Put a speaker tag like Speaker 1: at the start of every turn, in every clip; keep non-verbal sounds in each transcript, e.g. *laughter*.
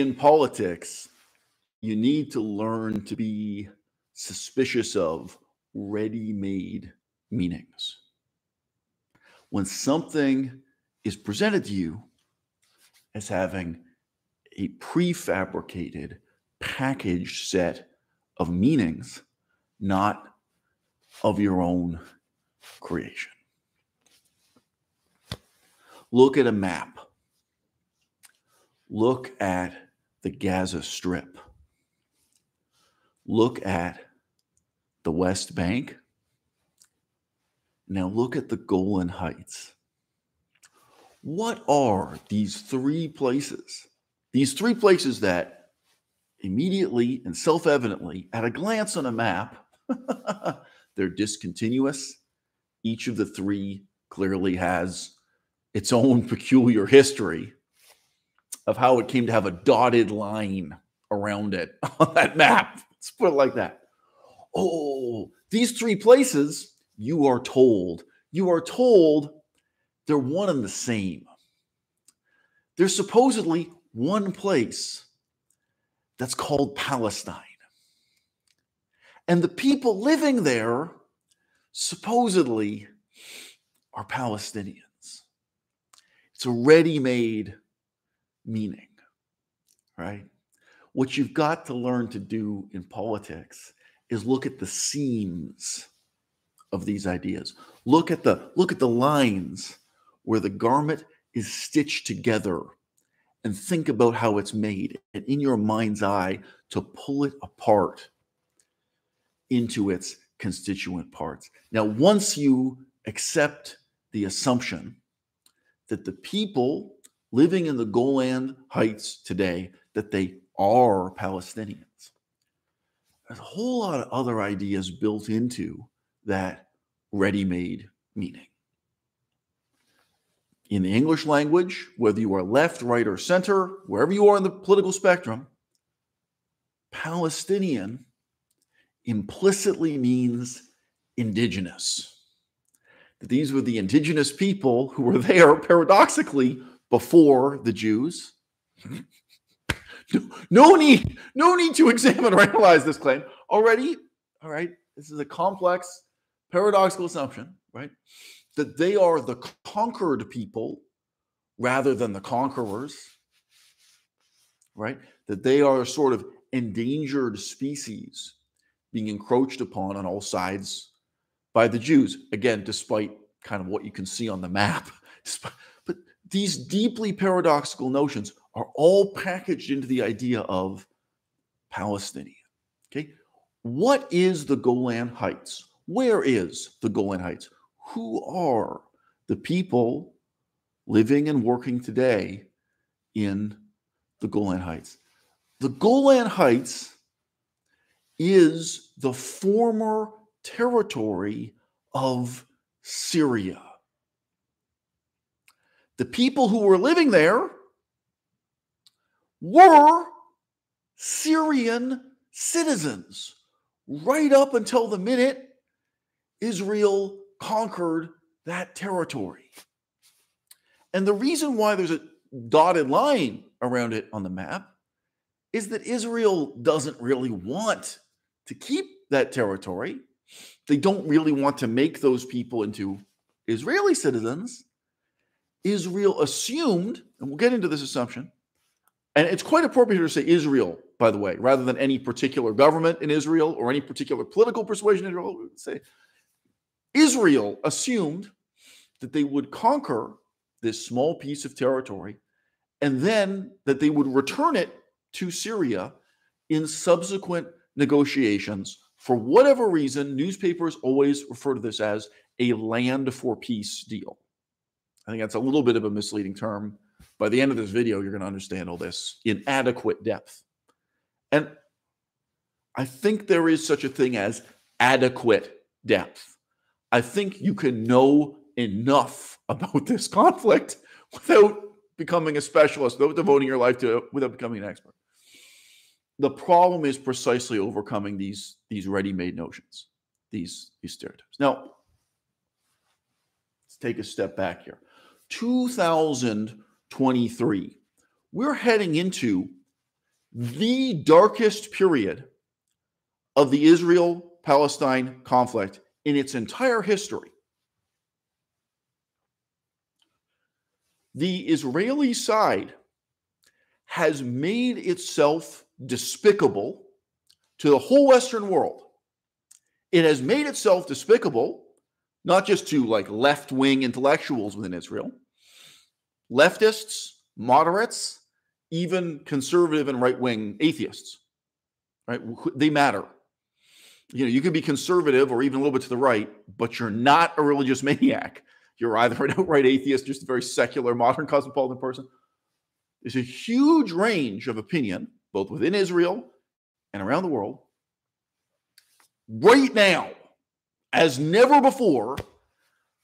Speaker 1: in politics, you need to learn to be suspicious of ready made meanings. When something is presented to you as having a prefabricated, packaged set of meanings, not of your own creation. Look at a map. Look at the Gaza Strip. Look at the West Bank. Now look at the Golan Heights. What are these three places? These three places that immediately and self evidently, at a glance on a map, *laughs* they're discontinuous. Each of the three clearly has its own *laughs* peculiar history of how it came to have a dotted line around it *laughs* on that map. Let's put it like that. Oh, these three places, you are told, you are told they're one and the same. There's supposedly one place that's called Palestine. And the people living there supposedly are Palestinians. It's a ready made meaning, right? What you've got to learn to do in politics is look at the seams of these ideas. Look at the look at the lines where the garment is stitched together and think about how it's made and in your mind's eye to pull it apart into its constituent parts. Now, once you accept the assumption that the people living in the Golan Heights today that they are Palestinians. There's a whole lot of other ideas built into that ready-made meaning. In the English language, whether you are left, right, or center, wherever you are in the political spectrum, Palestinian implicitly means indigenous. That these were the indigenous people who were *laughs* there paradoxically before the Jews. Hmm? *laughs* No, need, no need to examine or analyze this claim. Already, all right, this is a complex, paradoxical assumption, right? That they are the conquered people rather than the conquerors, right? That they are a sort of endangered species being encroached upon on all sides by the Jews. Again, despite kind of what you can see on the map. *laughs* But these deeply paradoxical notions are all packaged into the idea of Palestinian. Okay. What is the Golan Heights? Where is the Golan Heights? Who are the people living and working today in the Golan Heights? The Golan Heights is the former territory of Syria. The people who were living there were Syrian citizens right up until the minute Israel conquered that territory. And the reason why there's a dotted line around it on the map is that Israel doesn't really want to keep that territory. They don't really want to make those people into Israeli citizens. Israel assumed, and we'll get into this assumption, and it's quite appropriate to say Israel, by the way, rather than any particular government in Israel or any particular political persuasion in Israel. Say Israel assumed that they would conquer this small piece of territory and then that they would return it to Syria in subsequent negotiations. For whatever reason, newspapers always refer to this as a land for peace deal. I think that's a little bit of a misleading term. By the end of this video, you're going to understand all this in adequate depth. And I think there is such a thing as adequate depth. I think you can know enough *laughs* about this conflict without becoming a specialist, without devoting your life to it, without becoming an expert. The problem is precisely overcoming these, these ready-made notions, these, these stereotypes. Now, let's take a step back here. 2023, we're heading into the darkest period of the Israel Palestine conflict in its entire history. The Israeli side has made itself despicable to the whole Western world. It has made itself despicable not just to like left wing intellectuals within Israel, leftists, moderates, even conservative and right wing atheists, right? They matter. You know, you can be conservative or even a little bit to the right, but you're not a religious *laughs* maniac. You're either an outright atheist, just a very secular, modern cosmopolitan person. There's a huge range of opinion, both within Israel and around the world. Right now, as never before,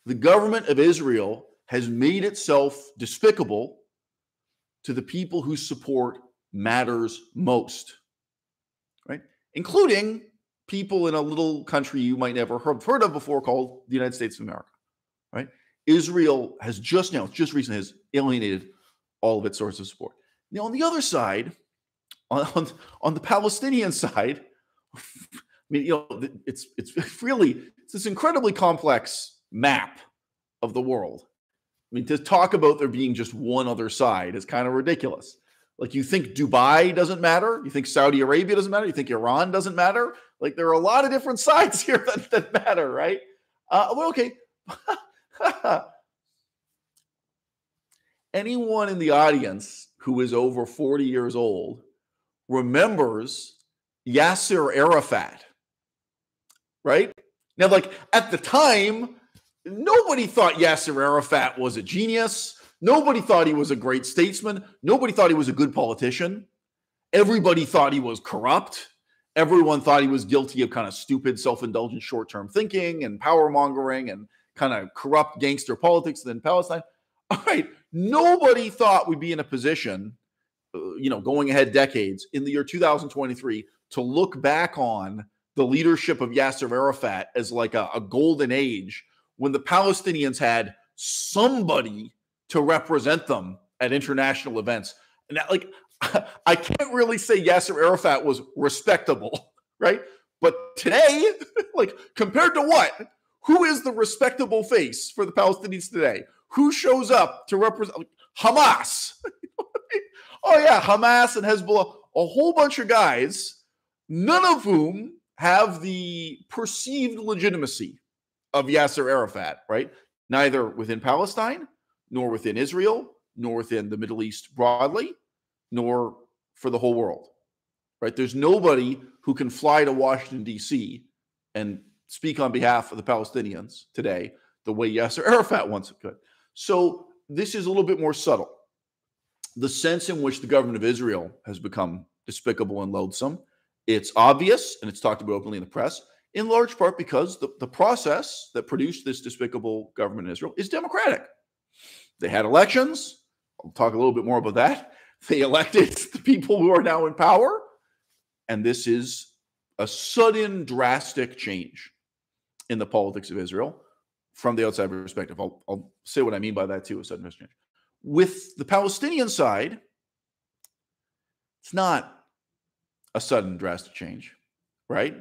Speaker 1: the government of Israel has made itself despicable to the people who support matters most, right? Including people in a little country you might never have heard of before called the United States of America, right? Israel has just now, just recently, has alienated all of its sources of support. Now, on the other side, on, on, on the Palestinian *laughs* side, mean, you know, it's it's *laughs* really it's this incredibly complex map of the world. I mean, to talk about there being just one other side is kind of ridiculous. Like, you think Dubai doesn't matter? You think Saudi Arabia doesn't matter? You think Iran doesn't matter? Like, there are a lot of different *laughs* sides here that, that matter, right? Uh, well, okay. *laughs* Anyone in the audience who is over 40 years old remembers Yasser Arafat, right? Now, like at the time, nobody thought Yasser Arafat was a genius. Nobody thought he was a great statesman. Nobody thought he was a good politician. Everybody thought he was corrupt. Everyone thought he was guilty of kind of stupid, self indulgent, short term thinking and power mongering and kind of corrupt gangster politics in Palestine. All right. Nobody thought we'd be in a position, uh, you know, going ahead decades in the year 2023 to look back on the leadership of Yasser Arafat as like a, a golden age when the Palestinians had somebody to represent them at international events. And that, like, *laughs* I can't really say Yasser Arafat was respectable, *laughs* right? But today, *laughs* like, compared to what? Who is the respectable face for the Palestinians today? Who shows up to represent like, Hamas? oh, yeah, Hamas and Hezbollah, a whole bunch of guys, none of whom have the perceived legitimacy of Yasser Arafat, right? Neither within Palestine, nor within Israel, nor within the Middle East broadly, nor for the whole world, right? There's nobody who can fly to Washington, D.C. and speak on behalf of the Palestinians today the way Yasser Arafat once could. So this is a little bit more subtle. The sense in which the government of Israel has become despicable and loathsome it's obvious, and it's talked about openly in the press, in large part because the, the process that produced this despicable government in Israel is democratic. They had elections. I'll talk a little bit more about that. *laughs* They elected *laughs* the people who are now in power. And this is a sudden, drastic change in the politics of Israel from the outside perspective. I'll, I'll say what I mean by that too, a sudden change. With the Palestinian side, it's not a sudden drastic change, right?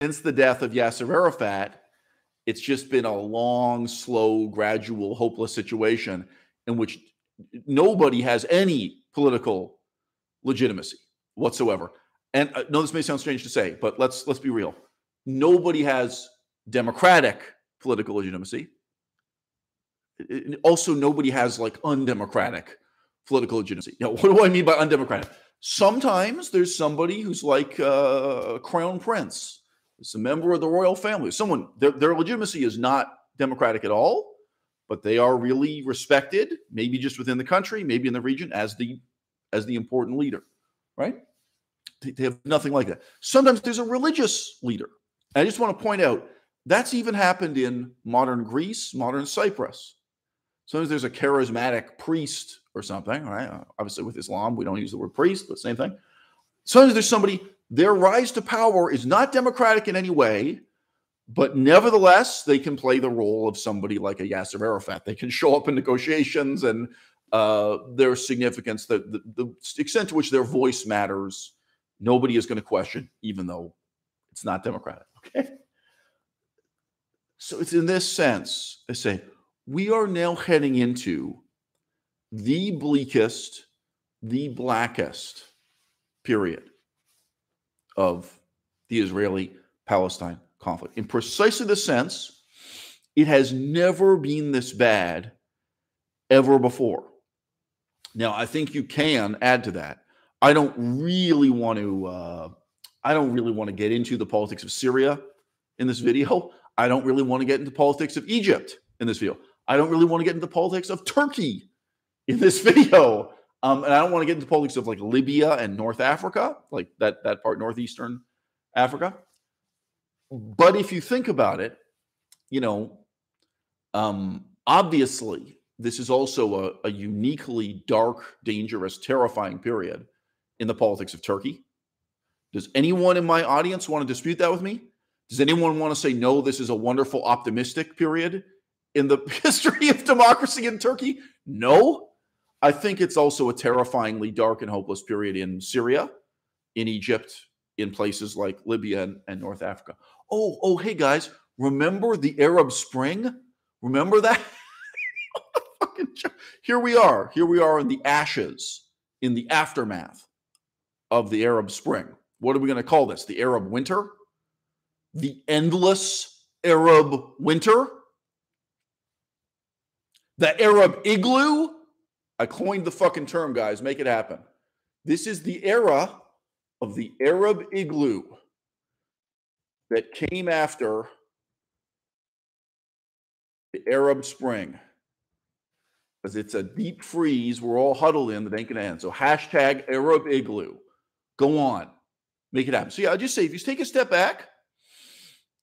Speaker 1: Since the death of Yasser Arafat, it's just been a long, slow, gradual, hopeless situation in which nobody has any political legitimacy whatsoever. And uh, no, this may sound strange to say, but let's let's be real. Nobody has democratic political legitimacy. Also, nobody has like undemocratic political legitimacy. Now, *laughs* what do I mean by undemocratic? Sometimes there's somebody who's like uh, a crown prince, it's a member of the royal family, someone their, their legitimacy is not democratic at all, but they are really respected, maybe just within the country, maybe in the region, as the as the important leader, right? They, they have nothing like that. Sometimes there's a religious leader. I just want to point out that's even happened in modern Greece, modern Cyprus. Sometimes there's a charismatic priest or something, right? Uh, obviously, with Islam, we don't use the word priest, but same thing. Sometimes there's somebody, their rise to power is not democratic in any way, but nevertheless, they can play the role of somebody like a Yasser Arafat. They can show up in negotiations and uh, their significance, the, the, the extent to which their voice matters, nobody is going to question, even though it's not democratic. *laughs* Okay. So it's in this sense, I say, we are now heading into the bleakest, the blackest period of the Israeli Palestine conflict. In precisely the sense, it has never been this bad ever before. Now, I think you can add to that. I don't really want to. Uh, I don't really want to get into the politics of Syria in this video. I don't really want to get into politics of Egypt in this video. I don't really want to get into the politics of Turkey in this *laughs* video. Um, and I don't want to get into politics of like Libya and North Africa, like that that part, northeastern Africa. But if you think about it, you know, um, obviously this is also a, a uniquely dark, dangerous, terrifying period in the politics of Turkey. Does anyone in my audience want to dispute that with me? Does anyone want to say, no, this is a wonderful, optimistic period in the *laughs* history of democracy in Turkey? No. I think it's also a terrifyingly dark and hopeless period in Syria, in Egypt, in places like Libya and, and North Africa. Oh, oh, hey guys, remember the Arab Spring? Remember that? *laughs* Here we are. Here we are in the ashes, in the aftermath of the Arab Spring. What are we going to call this? The Arab Winter? The endless Arab winter? The Arab igloo? I coined the fucking term, guys. Make it happen. This is the era of the Arab igloo that came after the Arab Spring. Because it's a deep freeze we're all huddled in that ain't going to end. So hashtag Arab igloo. Go on. Make it happen. So yeah, I'll just say if you take a step back,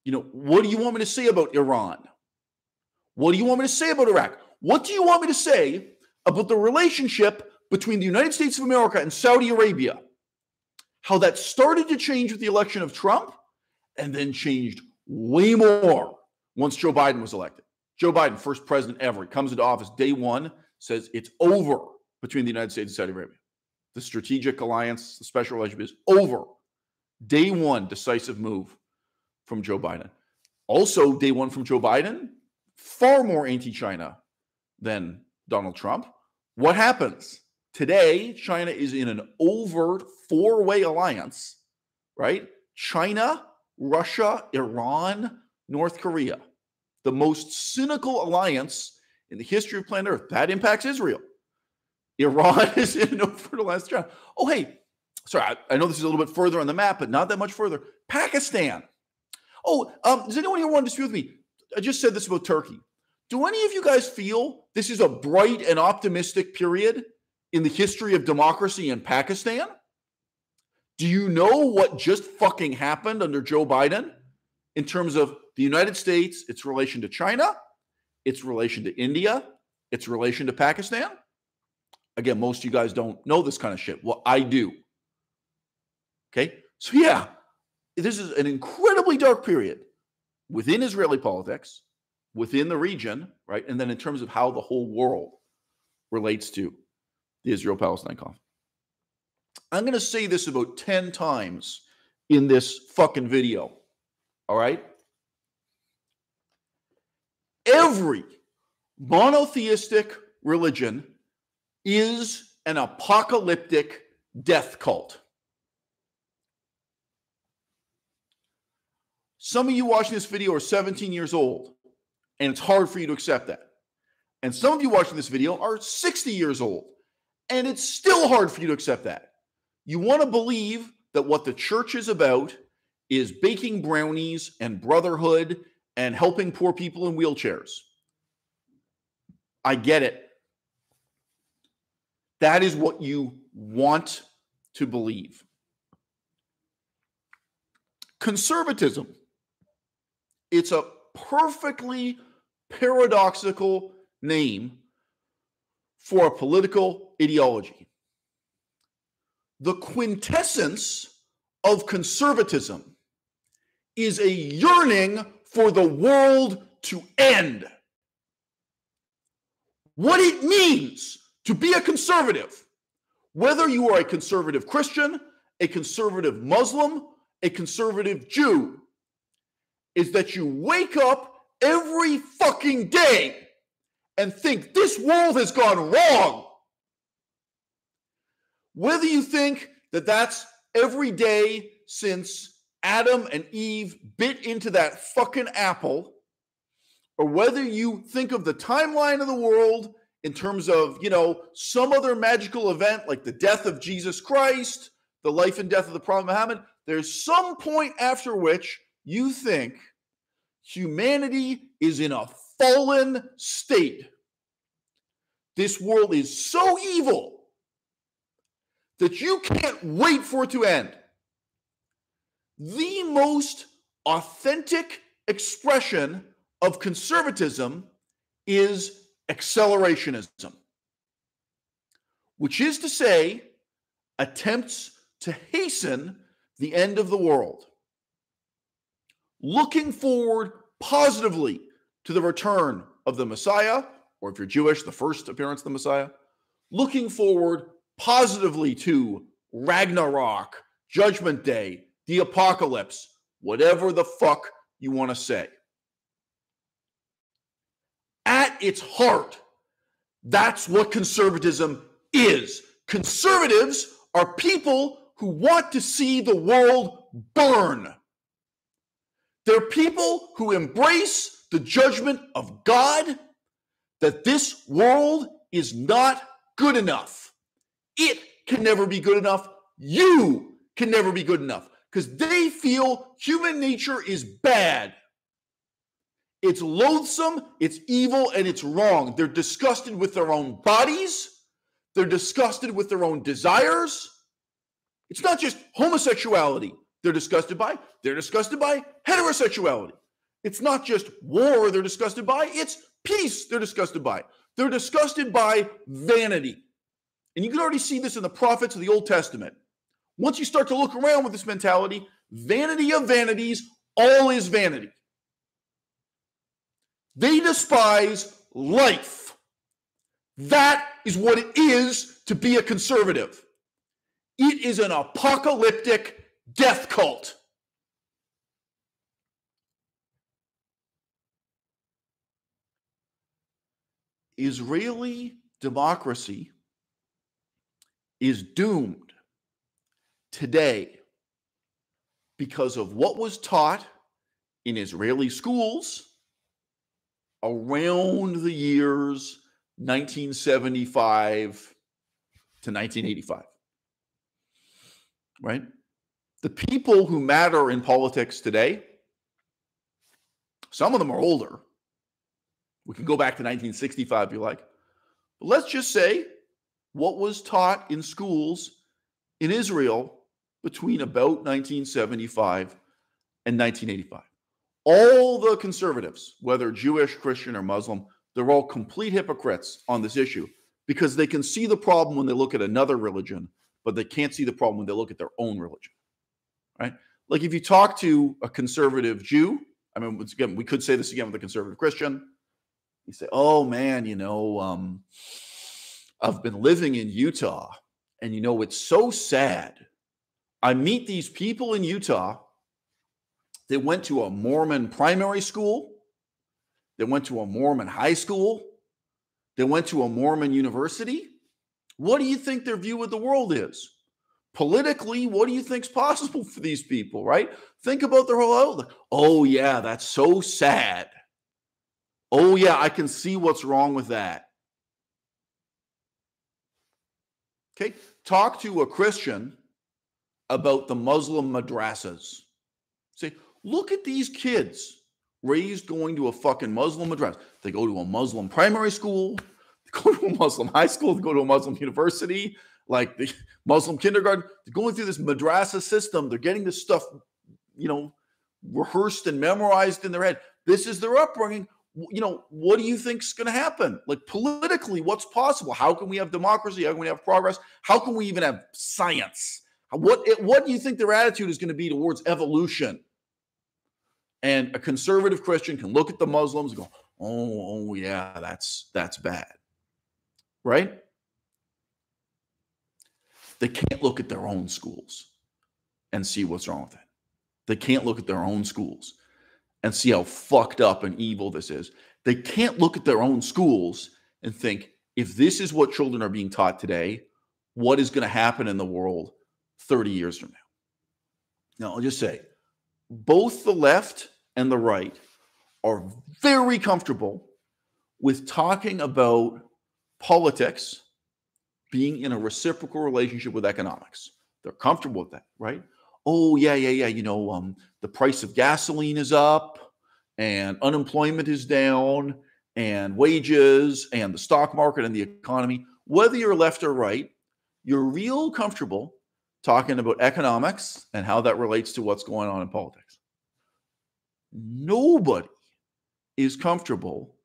Speaker 1: you know, what do you want me to say about Iran? What do you want me to say about Iraq? What do you want me to say about the relationship between the United States of America and Saudi Arabia? How that started to change with the election of Trump and then changed way more once Joe Biden was elected. Joe Biden, first president ever, comes into office day one, says it's over between the United States and Saudi Arabia. The strategic alliance, the special relationship is over. Day one, decisive move from Joe Biden. Also, day one from Joe Biden, far more anti China than Donald Trump. What happens? Today, China is in an overt four way alliance, right? China, Russia, Iran, North Korea. The most cynical alliance in the history of planet Earth. That impacts Israel. Iran *laughs* is in an overt alliance. Oh, hey, sorry, I, I know this is a little bit further on the map, but not that much further. Pakistan Oh, um, does anyone here want to dispute with me? I just said this about Turkey. Do any of you guys feel this is a bright and optimistic period in the history of democracy in Pakistan? Do you know what just fucking happened under Joe Biden in terms of the United States, its relation to China, its relation to India, its relation to Pakistan? Again, most of you guys don't know this kind of shit. Well, I do. Okay. So, yeah, this is an incredibly dark period within Israeli politics, within the region, right? And then in terms of how the whole world relates to the Israel Palestine conflict. I'm going to say this about 10 times in this fucking video. All right? Every monotheistic religion is an apocalyptic death cult. Some of you watching this video are 17 years old, and it's hard for you to accept that. And some of you watching this video are 60 years old, and it's still hard for you to accept that. You want to believe that what the church is about is baking brownies and brotherhood and helping poor people in wheelchairs. I get it. That is what you want to believe. Conservatism it's a perfectly paradoxical name for a political ideology. The quintessence of conservatism is a yearning for the world to end. What it means to be a conservative, whether you are a conservative Christian, a conservative Muslim, a conservative Jew, is that you wake up every fucking day and think this world has gone wrong. Whether you think that that's every day since Adam and Eve bit into that fucking apple, or whether you think of the timeline of the world in terms of, you know, some other magical event like the death of Jesus Christ, the life and death of the Prophet Muhammad, there's some point after which you think humanity is in a fallen state. This world is so evil that you can't wait for it to end. The most authentic expression of conservatism is accelerationism, which is to say, attempts to hasten the end of the world. Looking forward positively to the return of the Messiah, or if you're Jewish, the first appearance of the Messiah. Looking forward positively to Ragnarok, Judgment Day, the apocalypse, whatever the fuck you want to say. At its heart, that's what conservatism is. Conservatives are people who want to see the world burn. They're people who embrace the judgment of God that this world is not good enough. It can never be good enough. You can never be good enough because they feel human nature is bad. It's loathsome, it's evil, and it's wrong. They're disgusted with their own bodies, they're disgusted with their own desires. It's not just homosexuality they're disgusted by, they're disgusted by heterosexuality. It's not just war they're disgusted by, it's peace they're disgusted by. They're disgusted by vanity. And you can already see this in the prophets of the Old Testament. Once you start to look around with this mentality, vanity of vanities, all is vanity. They despise life. That is what it is to be a conservative. It is an apocalyptic death cult. Israeli democracy is doomed today because of what was taught in Israeli schools around the years 1975 to 1985. Right? The people who matter in politics today, some of them are older. We can go back to 1965 if you like. But let's just say what was taught in schools in Israel between about 1975 and 1985. All the conservatives, whether Jewish, Christian, or Muslim, they're all complete hypocrites on this issue because they can see the problem when they look at another religion, but they can't see the problem when they look at their own religion. Right? Like if you talk to a conservative Jew, I mean, once again, we could say this again with a conservative Christian. You say, "Oh man, you know, um, I've been living in Utah, and you know, it's so sad. I meet these people in Utah they went to a Mormon primary school. They went to a Mormon high school. They went to a Mormon university. What do you think their view of the world is? Politically, what do you think's possible for these people, right? Think about their whole outlook. Oh, yeah, that's so sad. Oh, yeah, I can see what's wrong with that. Okay, talk to a Christian about the Muslim madrasas. Say, Look at these kids raised going to a fucking Muslim madrasa. They go to a Muslim primary school, *laughs* they go to a Muslim high school, they go to a Muslim university, like the *laughs* Muslim kindergarten. They're going through this madrasa system. They're getting this stuff, you know, rehearsed and memorized in their head. This is their upbringing. You know, what do you think's going to happen? Like politically, what's possible? How can we have democracy? How can we have progress? How can we even have science? What what do you think their attitude is going to be towards evolution? And a conservative Christian can look at the Muslims and go, "Oh, oh yeah, that's that's bad." Right? They can't look at their own schools and see what's wrong with it. They can't look at their own schools and see how fucked up and evil this is. They can't look at their own schools and think, if this is what children are being taught today, what is going to happen in the world 30 years from now? Now, I'll just say both the left and the right are very comfortable with talking about politics being in a reciprocal relationship with economics. They're comfortable with that, right? Oh, yeah, yeah, yeah. You know, um, the price of gasoline is up and unemployment is down and wages and the stock market and the economy. Whether you're left or right, you're real comfortable talking about economics and how that relates to what's going on in politics. Nobody is comfortable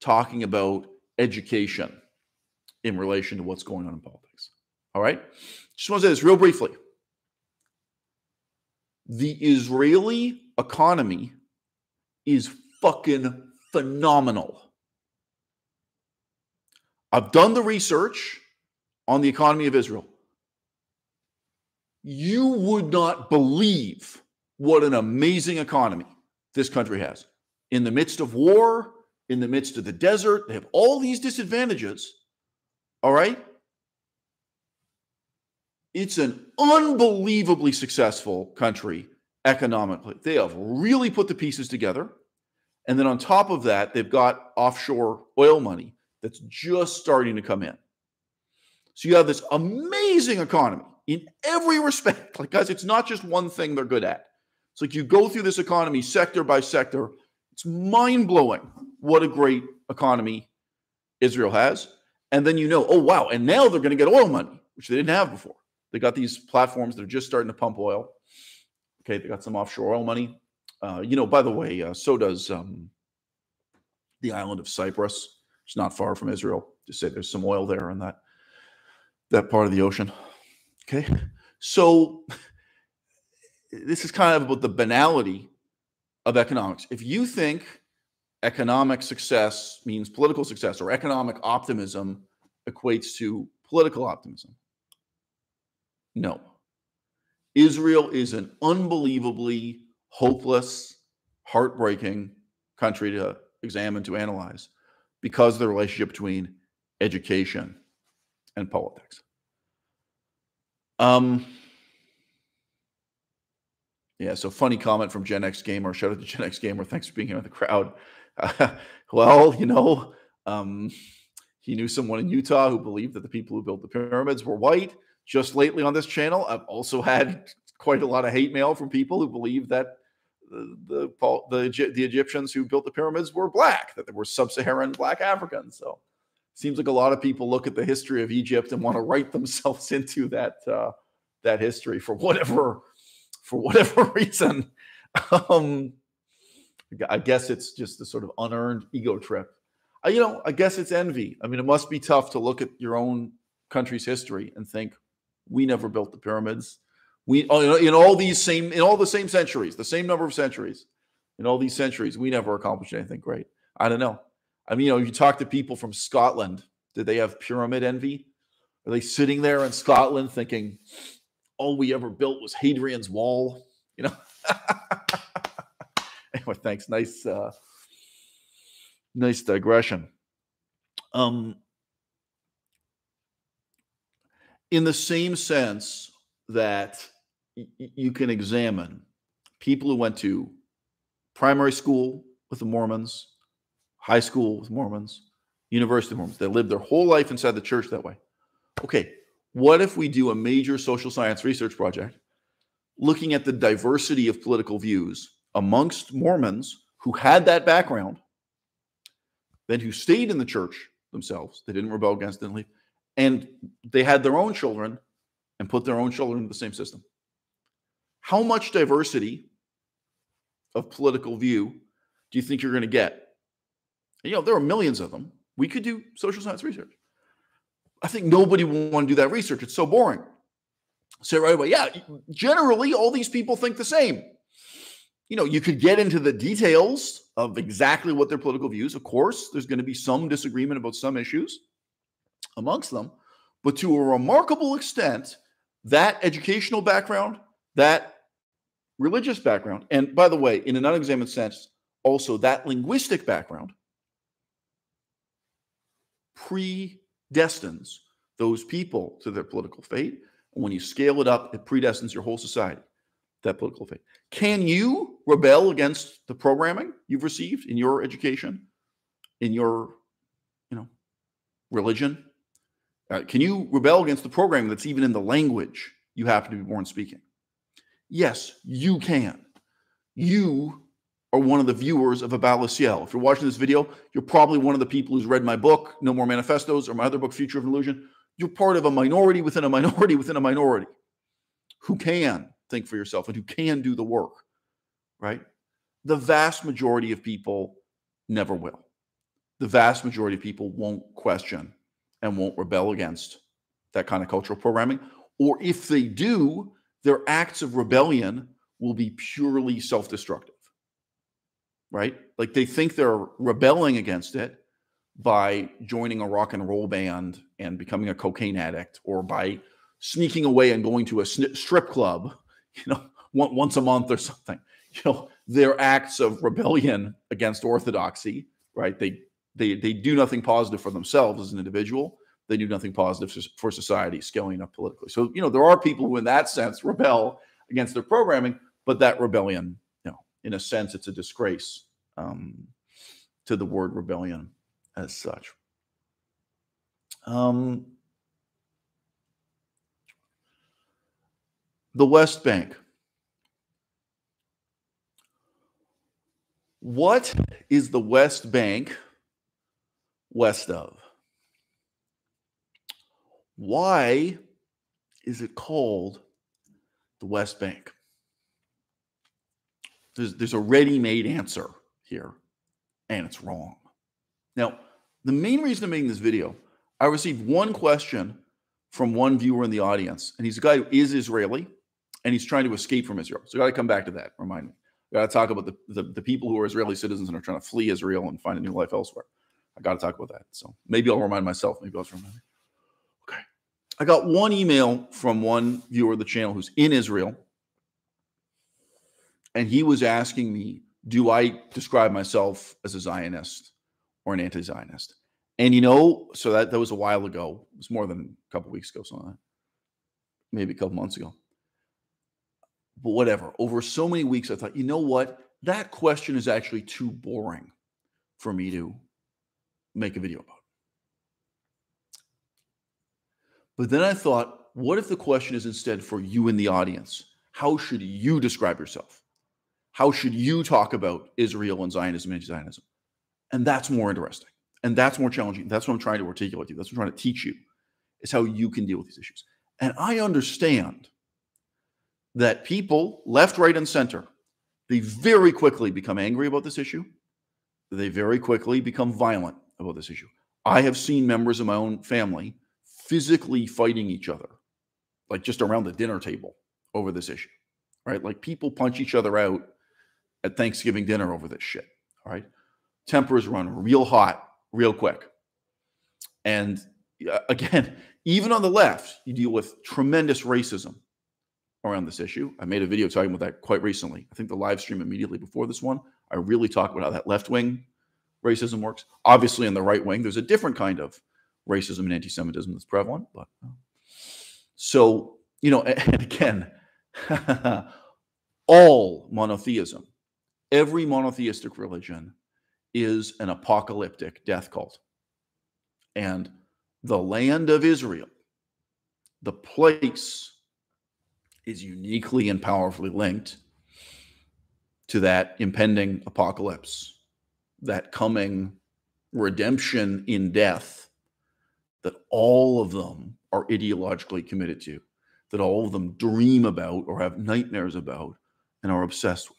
Speaker 1: talking about education in relation to what's going on in politics. All right. Just want to say this real briefly. The Israeli economy is fucking phenomenal. I've done the research on the economy of Israel. You would not believe what an amazing economy this country has. In the midst of war, in the midst of the desert, they have all these disadvantages. All right? It's an unbelievably successful country economically. They have really put the pieces together. And then on top of that, they've got offshore oil money that's just starting to come in. So you have this amazing economy in every *laughs* respect. Like, guys, it's not just one thing they're good at. It's like you go through this economy sector by sector. It's mind blowing what a great economy Israel has. And then you know, oh, wow. And now they're going to get oil money, which they didn't have before. They got these platforms that are just starting to pump oil. Okay. They got some offshore oil money. Uh, you know, by the way, uh, so does um, the island of Cyprus. It's not far from Israel. Just say there's some oil there in that that part of the ocean. Okay, so *laughs* this is kind of about the banality of economics. If you think economic success means political success or economic optimism equates to political optimism, no. Israel is an unbelievably hopeless, heartbreaking country to examine, to analyze, because of the relationship between education and politics. Um, yeah, so funny comment from Gen X Gamer. Shout out to Gen X Gamer. Thanks for being here in the crowd. Uh, *laughs* well, you know, um, he knew someone in Utah who believed that the people who built the pyramids were white. Just lately on this channel, I've also had quite a lot of hate mail from people who believe that the the the, Egyptians who built the pyramids were black, that they were sub-Saharan black Africans. So seems like a lot of people look at the history of Egypt and want to write themselves *laughs* into that uh, that history for whatever for whatever *laughs* reason. Um, I guess it's just the sort of unearned ego trip. I, you know, I guess it's envy. I mean, it must be tough to look at your own country's history and think we never built the pyramids. We oh, in all these same in all the same centuries, the same number of centuries, in all these centuries, we never accomplished anything great. I don't know. I mean, you know, you talk to people from Scotland. Did they have pyramid envy? Are they sitting there in Scotland thinking, all we ever built was Hadrian's Wall? You know. *laughs* anyway, thanks. Nice, uh, nice digression. Um, in the same sense that you can examine people who went to primary school with the Mormons, high school with Mormons, university Mormons. They lived their whole life inside the church that way. Okay, what if we do a major social science research project looking at the diversity of political views amongst Mormons who had that background, then who stayed in the church themselves? They didn't rebel against, didn't leave, and they had their own children and put their own children in the same system. How much diversity of political view do you think you're going to get? You know, there are millions of them. We could do social science research. I think nobody will want to do that research. It's so boring. Say right away, yeah, generally all these people think the same. You know, you could get into the details of exactly what their political views. Of course, there's going to be some disagreement about some issues amongst them, but to a remarkable extent, that educational background, that religious background, and by the way, in an unexamined sense, also that linguistic background predestines those people to their political fate. And when you scale it up, it predestines your whole society, that political fate. Can you rebel against the programming you've received in your education, in your, you know, religion? Uh, can you rebel against the programming that's even in the language you happen to be born speaking? Yes, you can. You are one of the viewers of Ciel. If you're watching this video, you're probably one of the people who's read my book, No More Manifestos, or my other book, Future of Illusion. You're part of a minority within a minority within a minority who can think for yourself and who can do the work, right? The vast majority of people never will. The vast majority of people won't question and won't rebel against that kind of cultural programming. Or if they do, their acts of rebellion will be purely self destructive right? Like they think they're rebelling against it by joining a rock and roll band and becoming a cocaine addict or by sneaking away and going to a strip club, you know, once a month or something. You know, their acts of rebellion against orthodoxy, right? They they they do nothing positive for themselves as an individual. They do nothing positive for society, scaling up politically. So, you know, there are people who, in that sense, rebel against their programming, but that rebellion you know, in a sense, it's a disgrace um, to the word rebellion as such. Um, the West Bank. What is the West Bank west of? Why is it called the West Bank? There's, there's a ready made answer here, and it's wrong. Now, the main reason I'm making this video, I received one question from one viewer in the audience, and he's a guy who is Israeli and he's trying to escape from Israel. So got to come back to that. Remind me. Got to talk about the, the, the people who are Israeli citizens and are trying to flee Israel and find a new life elsewhere. I got to talk about that. So maybe I'll remind myself. Maybe I'll remind me. Okay. I got one email from one viewer of the channel who's in Israel and he was asking me, do I describe myself as a Zionist or an anti-Zionist? And you know, so that that was a while ago. It was more than a couple weeks ago, something like maybe a couple months ago. But whatever. Over so many weeks, I thought, you know what? That question is actually too boring for me to make a video about. But then I thought, what if the question is instead for you in the audience? How should you describe yourself? How should you talk about Israel and Zionism and Zionism? And that's more interesting. And that's more challenging. That's what I'm trying to articulate to you. That's what I'm trying to teach you is how you can deal with these issues. And I understand that people, left, right, and center, they very quickly become angry about this issue. They very quickly become violent about this issue. I have seen members of my own family physically fighting each other, like just around the dinner table over this issue, right? Like people punch each other out at Thanksgiving dinner over this shit. All right. Tempers run real hot, real quick. And again, *laughs* even on the left, you deal with tremendous racism around this issue. I made a video talking about that quite recently. I think the live stream immediately before this one, I really talk about how that left wing racism works. Obviously, in the right wing, there's a different kind of racism and anti Semitism that's prevalent. But so, you know, *laughs* and again, *laughs* all monotheism every monotheistic religion is an apocalyptic death cult. And the land of Israel, the place, is uniquely and powerfully linked to that impending apocalypse, that coming redemption in death that all of them are ideologically committed to, that all of them dream about or have nightmares about and are obsessed with.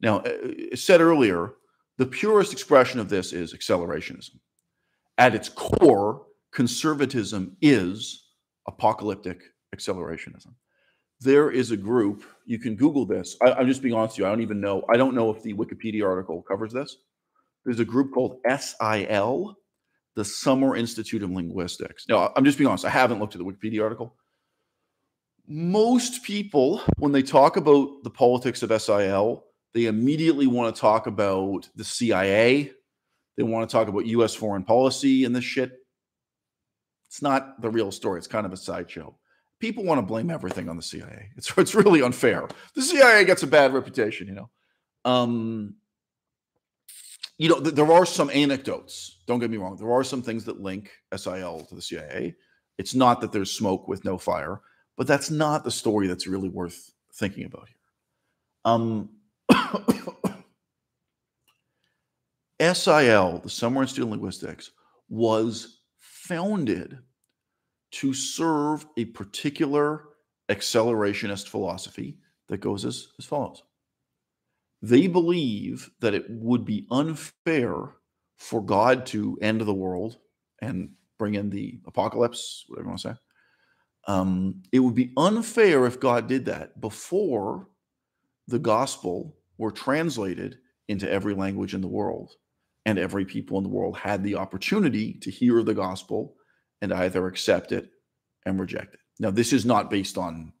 Speaker 1: Now, uh, said earlier, the purest expression of this is accelerationism. At its core, conservatism is apocalyptic accelerationism. There is a group, you can Google this. I, am just being honest with you. I don't even know. I don't know if the Wikipedia article covers this. There's a group called SIL, the Summer Institute of Linguistics. Now, I'm just being honest. I haven't looked at the Wikipedia article. most people, when they talk about the politics of SIL, they immediately want to talk about the CIA. They want to talk about US foreign policy and this shit. It's not the real story. It's kind of a sideshow. People want to blame everything on the CIA. *laughs* It's, it's really unfair. The CIA gets a bad reputation, you know. Um, you know, th- there are some anecdotes. Don't get me wrong. There are some things that link SIL to the CIA. It's not that there's smoke with no fire, but that's not the story that's really worth thinking about here. Um, *coughs* SIL, the Summer Institute of Linguistics, was founded to serve a particular accelerationist philosophy that goes as, as follows. They believe that it would be unfair for God to end the world and bring in the apocalypse, whatever you want to say. Um, it would be unfair if God did that before the gospel were translated into every language in the world and every people in the world had the opportunity to hear the gospel and either accept it and reject it. Now, this is not based on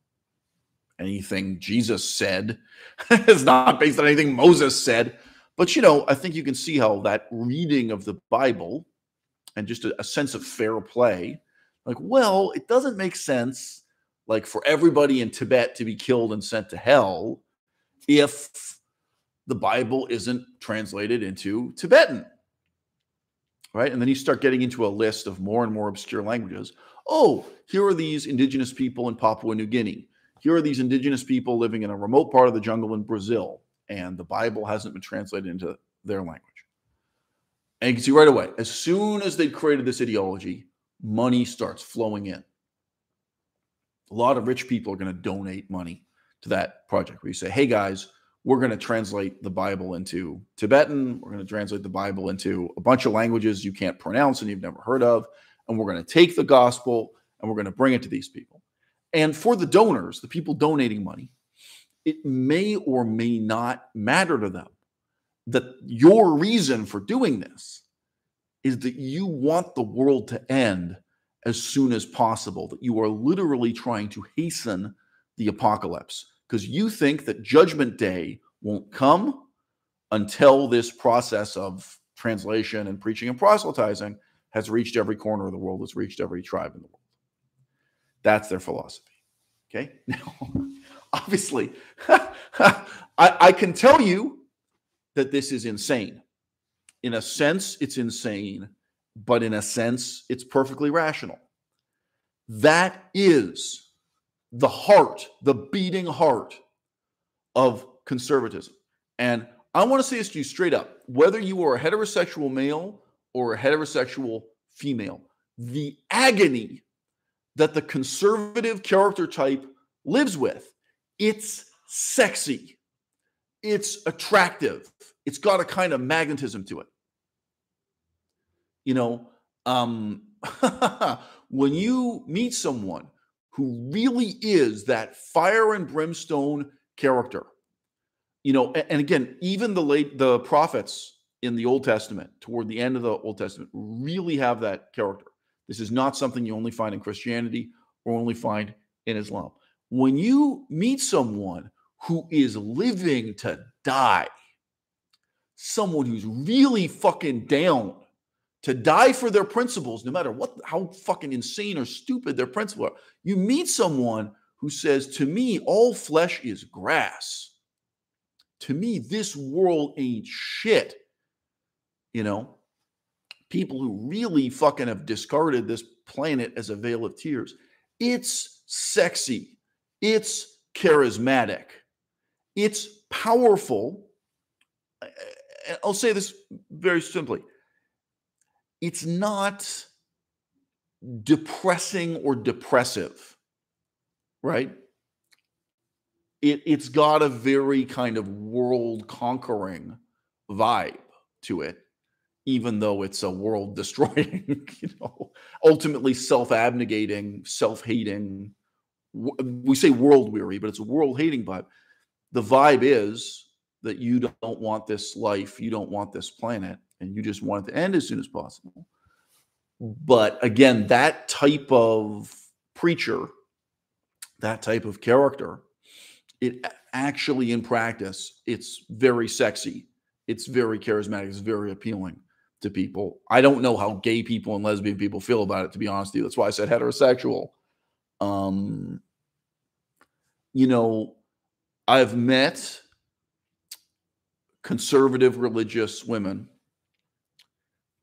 Speaker 1: anything Jesus said, *laughs* it's not based on anything Moses said. But, you know, I think you can see how that reading of the Bible and just a, a sense of fair play, like, well, it doesn't make sense, like, for everybody in Tibet to be killed and sent to hell if the Bible isn't translated into Tibetan. Right. And then you start getting into a list of more and more obscure languages. Oh, here are these indigenous people in Papua New Guinea. Here are these indigenous people living in a remote part of the jungle in Brazil, and the Bible hasn't been translated into their language. And you can see right away, as soon as they created this ideology, money starts flowing in. A lot of rich people are going to donate money to that project where you say, hey guys, we're going to translate the Bible into Tibetan. We're going to translate the Bible into a bunch of languages you can't pronounce and you've never heard of. And we're going to take the gospel and we're going to bring it to these people. And for the donors, the people donating money, it may or may not matter to them that your reason for doing this is that you want the world to end as soon as possible, that you are literally trying to hasten the apocalypse because you think that judgment day won't come until this process of translation and preaching and proselytizing has reached every corner of the world, has reached every tribe in the world. That's their philosophy. Okay. *laughs* Now, obviously, *laughs* I, I can tell you that this is insane. In a sense, it's insane, but in a sense, it's perfectly rational. That is the heart, the beating heart of conservatism. And I want to say this to you straight up whether you are a heterosexual male or a heterosexual female, the agony that the conservative character type lives with, it's sexy, it's attractive, it's got a kind of magnetism to it. You know, um, *laughs* when you meet someone who really is that fire and brimstone character. You know, and, again, even the late the prophets in the Old Testament, toward the end of the Old Testament, really have that character. This is not something you only find in Christianity or only find in Islam. When you meet someone who is living to die, someone who's really fucking down to die for their principles, no matter what, how fucking insane or stupid their principles are. You meet someone who says, To me, all flesh is grass. To me, this world ain't shit. You know, people who really fucking have discarded this planet as a vale of tears. It's sexy. It's charismatic. It's powerful. I'll say this very simply it's not depressing or depressive, right? It, it's got a very kind of world conquering vibe to it, even though it's a world *laughs* destroying, you know, ultimately self abnegating, self hating. We say world weary, but it's a world hating vibe. The vibe is that you don't want this life, you don't want this planet and you just want it to end as soon as possible. But again, that type of preacher that type of character, it actually in practice, it's very sexy. It's very charismatic. It's very appealing to people. I don't know how gay people and lesbian people feel about it, to be honest with you. That's why I said heterosexual. Um, you know, I've met conservative religious women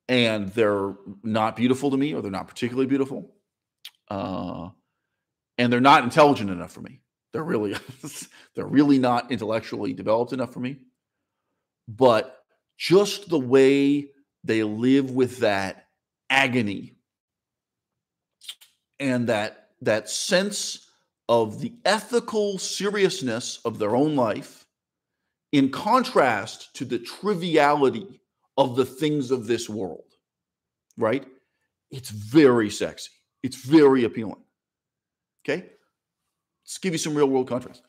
Speaker 1: and they're not beautiful to me or they're not particularly beautiful. Uh, and they're not intelligent enough for me. They're really *laughs* they're really not intellectually developed enough for me. But just the way they live with that agony and that that sense of the ethical seriousness of their own life in contrast to the triviality of the things of this world right it's very sexy it's very appealing okay let's give you some real world contrast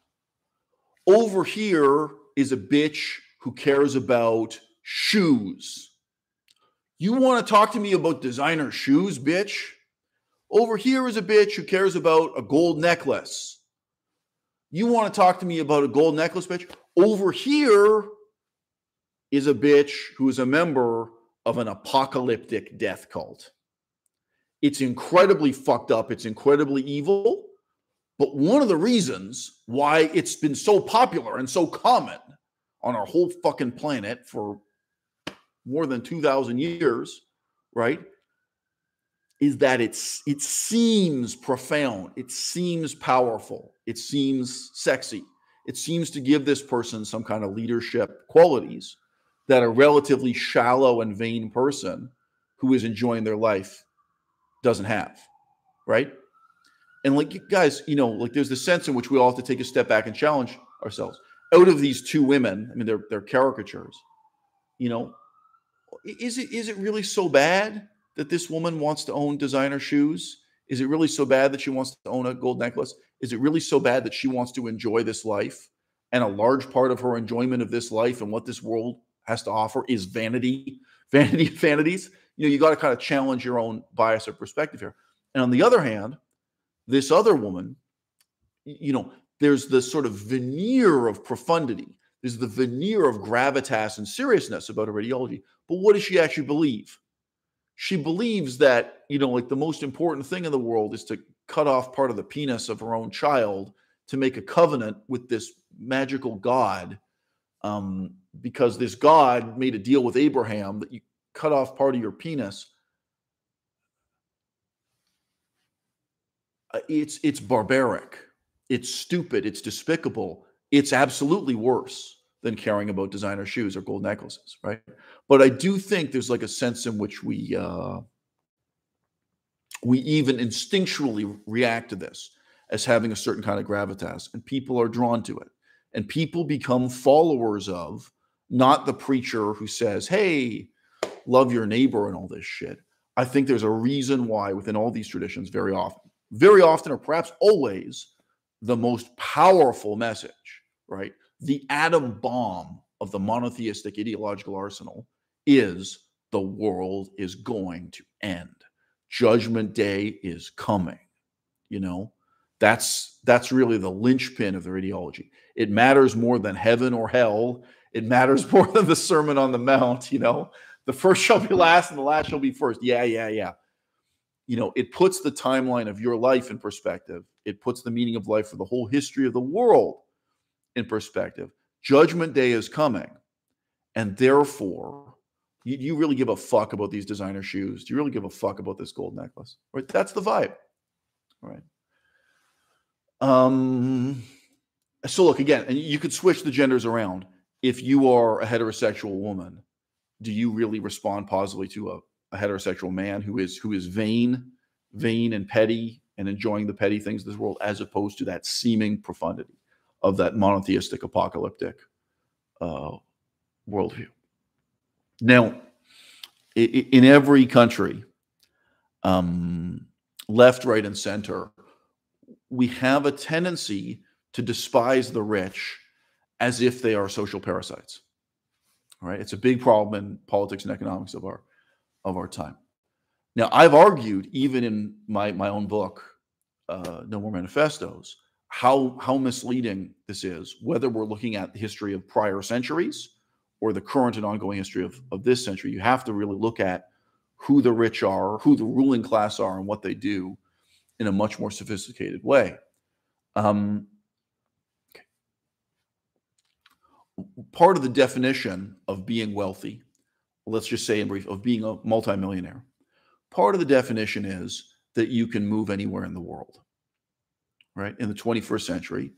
Speaker 1: over here is a bitch who cares about shoes you want to talk to me about designer shoes, bitch? Over here is a bitch who cares about a gold necklace. You want to talk to me about a gold necklace, bitch? Over here is a bitch who is a member of an apocalyptic death cult. It's incredibly fucked up. It's incredibly evil. But one of the reasons why it's been so popular and so common on our whole fucking planet for more than 2000 years right is that it's it seems profound it seems powerful it seems sexy it seems to give this person some kind of leadership qualities that a relatively shallow and vain person who is enjoying their life doesn't have right and like guys you know like there's the sense in which we all have to take a step back and challenge ourselves out of these two women i mean they're they're caricatures you know is it is it really so bad that this woman wants to own designer shoes? Is it really so bad that she wants to own a gold necklace? Is it really so bad that she wants to enjoy this life? And a large part of her enjoyment of this life and what this world has to offer is vanity, *laughs* vanity, vanities. You know, you got to kind of challenge your own bias or perspective here. And on the other hand, this other woman, you know, there's the sort of veneer of profundity. There's the veneer of gravitas and seriousness about her ideology. But what does she actually believe? She believes that, you know, like the most important thing in the world is to cut off part of the penis of her own child to make a covenant with this magical God. Um, because this God made a deal with Abraham that you cut off part of your penis. Uh, it's it's barbaric. It's stupid. It's despicable. It's absolutely worse than caring about designer shoes or gold necklaces, right? But I do think there's like a sense in which we uh, we even instinctually react to this as having a certain kind of gravitas, and people are drawn to it, and people become followers of not the preacher who says, "Hey, love your neighbor" and all this shit. I think there's a reason why within all these traditions, very often, very often, or perhaps always, the most powerful message, right? The atom bomb of the monotheistic ideological arsenal is the world is going to end. Judgment day is coming. You know, that's that's really the linchpin of their ideology. It matters more than heaven or hell. It matters *laughs* more than the Sermon on the Mount, you know. The first shall be last and the last shall be first. Yeah, yeah, yeah. You know, it puts the timeline of your life in perspective. It puts the meaning of life for the whole history of the world in perspective. Judgment day is coming. And therefore, you, you really give a fuck about these designer shoes? Do you really give a fuck about this gold necklace? Right? That's the vibe. All right. Um, so look again, and you could switch the genders around. If you are a heterosexual woman, do you really respond positively to a, a heterosexual man who is who is vain, vain and petty and enjoying the petty things of this world, as opposed to that seeming profundity of that monotheistic apocalyptic uh, worldview? Now, in every country, um, left, right, and center, we have a tendency to despise the rich as if they are social parasites. All right, it's a big problem in politics and economics of our of our time. Now, I've argued, even in my my own book, uh, No More Manifestos, how how misleading this is, whether we're looking at the history of prior centuries or the current and ongoing history of, of this century, you have to really look at who the rich are, who the ruling class are, and what they do in a much more sophisticated way. Um, okay. Part of the definition of being wealthy, let's just say in brief, of being a multimillionaire, part of the definition is that you can move anywhere in the world right? In the 21st century,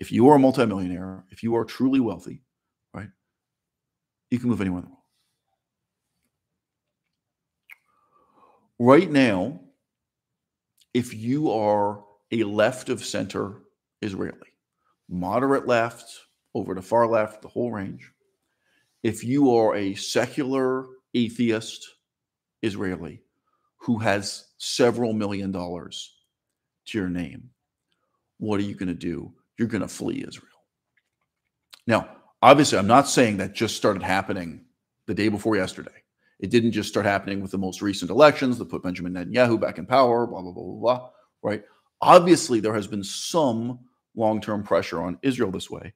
Speaker 1: if you are a multimillionaire, if you are truly wealthy, right, you can move anywhere in the world. Right now, if you are a left of center Israeli, moderate left, over to far left, the whole range, if you are a secular atheist Israeli who has several million dollars to your name, what are you going to do? You're going to flee Israel. Now, obviously, I'm not saying that just started happening the day before yesterday. It didn't just start happening with the most recent elections that put Benjamin Netanyahu back in power, blah, blah, blah, blah, blah, right? Obviously, there has been some long term pressure on Israel this way.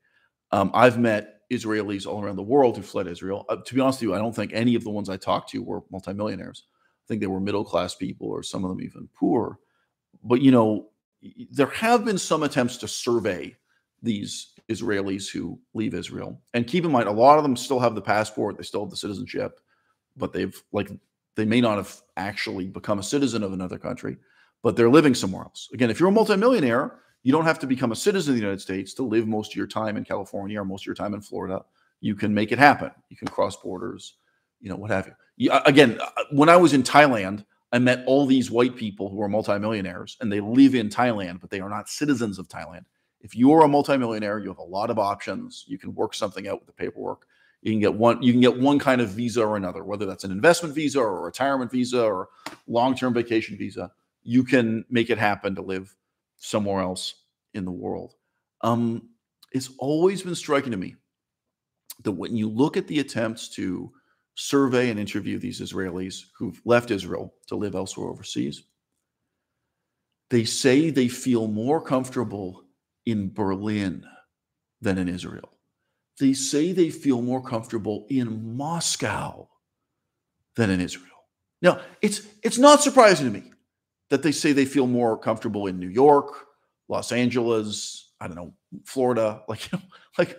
Speaker 1: Um, I've met Israelis all around the world who fled Israel. Uh, to be honest with you, I don't think any of the ones I talked to were multimillionaires. I think they were middle class people or some of them even poor. But, you know, there have been some attempts to survey these Israelis who leave Israel. And keep in mind, a lot of them still have the passport, they still have the citizenship, but they've like they may not have actually become a citizen of another country, but they're living somewhere else. Again, if you're a multimillionaire, you don't have to become a citizen of the United States to live most of your time in California or most of your time in Florida. You can make it happen. You can cross borders, you know, what have you. Yeah, again, uh, when I was in Thailand, I met all these white people who are multimillionaires and they live in Thailand, but they are not citizens of Thailand. If you are a multimillionaire, you have a lot of options. You can work something out with the paperwork. You can get one. You can get one kind of visa or another, whether that's an investment visa or a retirement visa or long-term vacation visa. You can make it happen to live somewhere else in the world. Um, it's always been striking to me that when you look at the attempts to survey and interview these Israelis who've left Israel to live elsewhere overseas. They say they feel more comfortable in Berlin than in Israel. They say they feel more comfortable in Moscow than in Israel. Now, it's it's not surprising to me that they say they feel more comfortable in New York, Los Angeles, I don't know, Florida, *laughs* like you know, like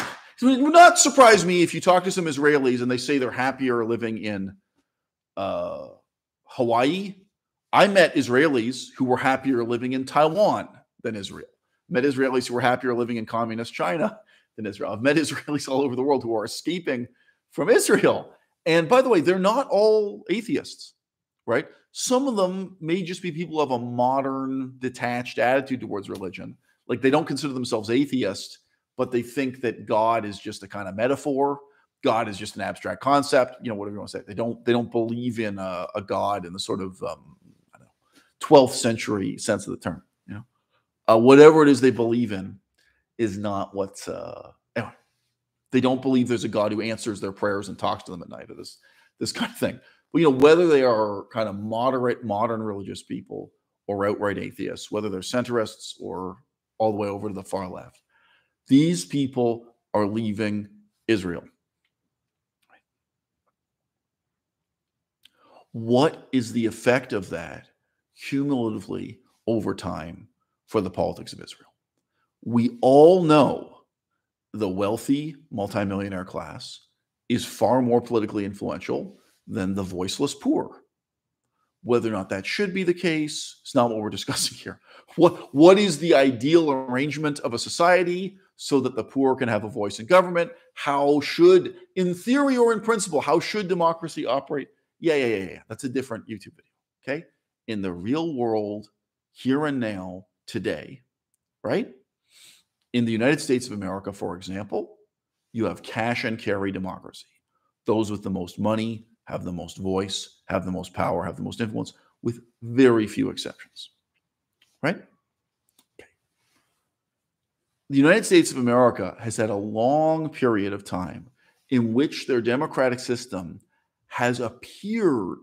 Speaker 1: it would not surprise me if you talk to some Israelis and they say they're happier living in uh, Hawaii. I met Israelis who were happier living in Taiwan than Israel. Met Israelis who were happier living in communist China than Israel. I've met *laughs* Israelis all over the world who are escaping from Israel. And by the way, they're not all atheists, right? Some of them may just be people who have a modern, detached attitude towards religion. Like they don't consider themselves atheists but they think that God is just a kind of metaphor. God is just an abstract concept, you know, whatever you want to say. They don't they don't believe in a, a God in the sort of um, I don't know, 12th century sense of the term. You know, uh, whatever it is they believe in is not what's uh, anyway. They don't believe there's a God who answers their prayers and talks to them at night, or this this kind of thing. You know, whether they are kind of moderate modern religious people or outright atheists, whether they're centrists or all the way over to the far left, these people are leaving Israel. What is the effect of that cumulatively over time for the politics of Israel? We all know the wealthy multimillionaire class is far more politically influential than the voiceless poor. Whether or not that should be the case, it's not what we're *laughs* discussing here. What, what is the ideal arrangement of a society? so that the poor can have a voice in government. How should, in theory or in principle, how should democracy operate? Yeah, yeah, yeah, yeah. That's a different YouTube video. Okay. In the real world, here and now, today, right? In the United States of America, for example, you have cash and carry democracy. Those with the most money have the most voice, have the most power, have the most influence, with very few exceptions. Right? the United States of America has had a long period of time in which their democratic system has appeared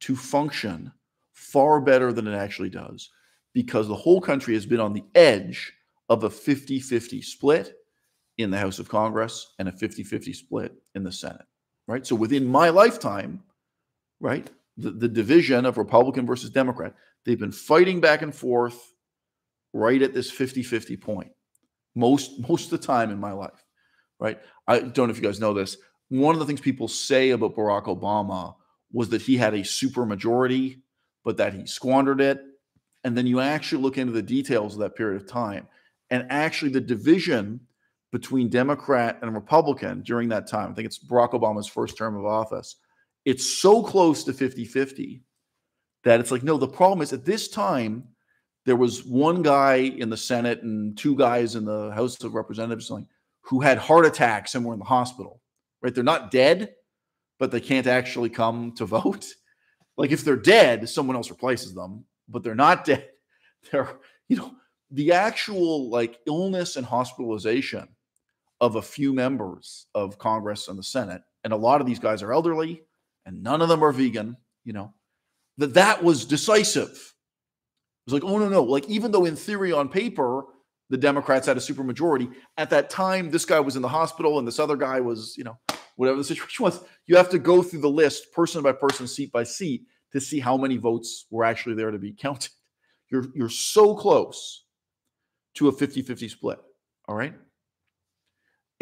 Speaker 1: to function far better than it actually does. because the whole country has been on the edge of a 50 50 split in the House of Congress and a 50 50 split in the Senate, right? So within my lifetime, right, the, the division of Republican versus Democrat, they've been fighting back and forth right at this 50 50 point most most of the time in my life, right? I don't know if you guys know this. One of the things people say about Barack Obama was that he had a super majority, but that he squandered it. And then you actually look into the details of that period of time. And actually, the division between Democrat and Republican during that time, I think it's Barack Obama's first term of office, it's so close to 50 50 that it's like, no, the problem is at this time, there was one guy in the Senate and two guys in the House of Representatives like, who had heart attacks and were in the hospital, right? They're not dead, but they can't actually come to vote. *laughs* Like if they're dead, someone else replaces them, but they're not *laughs* dead. They're, you know, the actual like illness and hospitalization of a few members of Congress and the Senate, and a lot of these guys are elderly and none of them are vegan, you know, that that was decisive. It was like, oh no, no, like even though in theory on paper the Democrats had a supermajority, at that time this guy was in the hospital and this other guy was, you know, whatever the *laughs* situation was, you have to go through the list person by person, seat by seat to see how many votes were actually there to be *laughs* counted. You're you're so close to a 50-50 split. All right.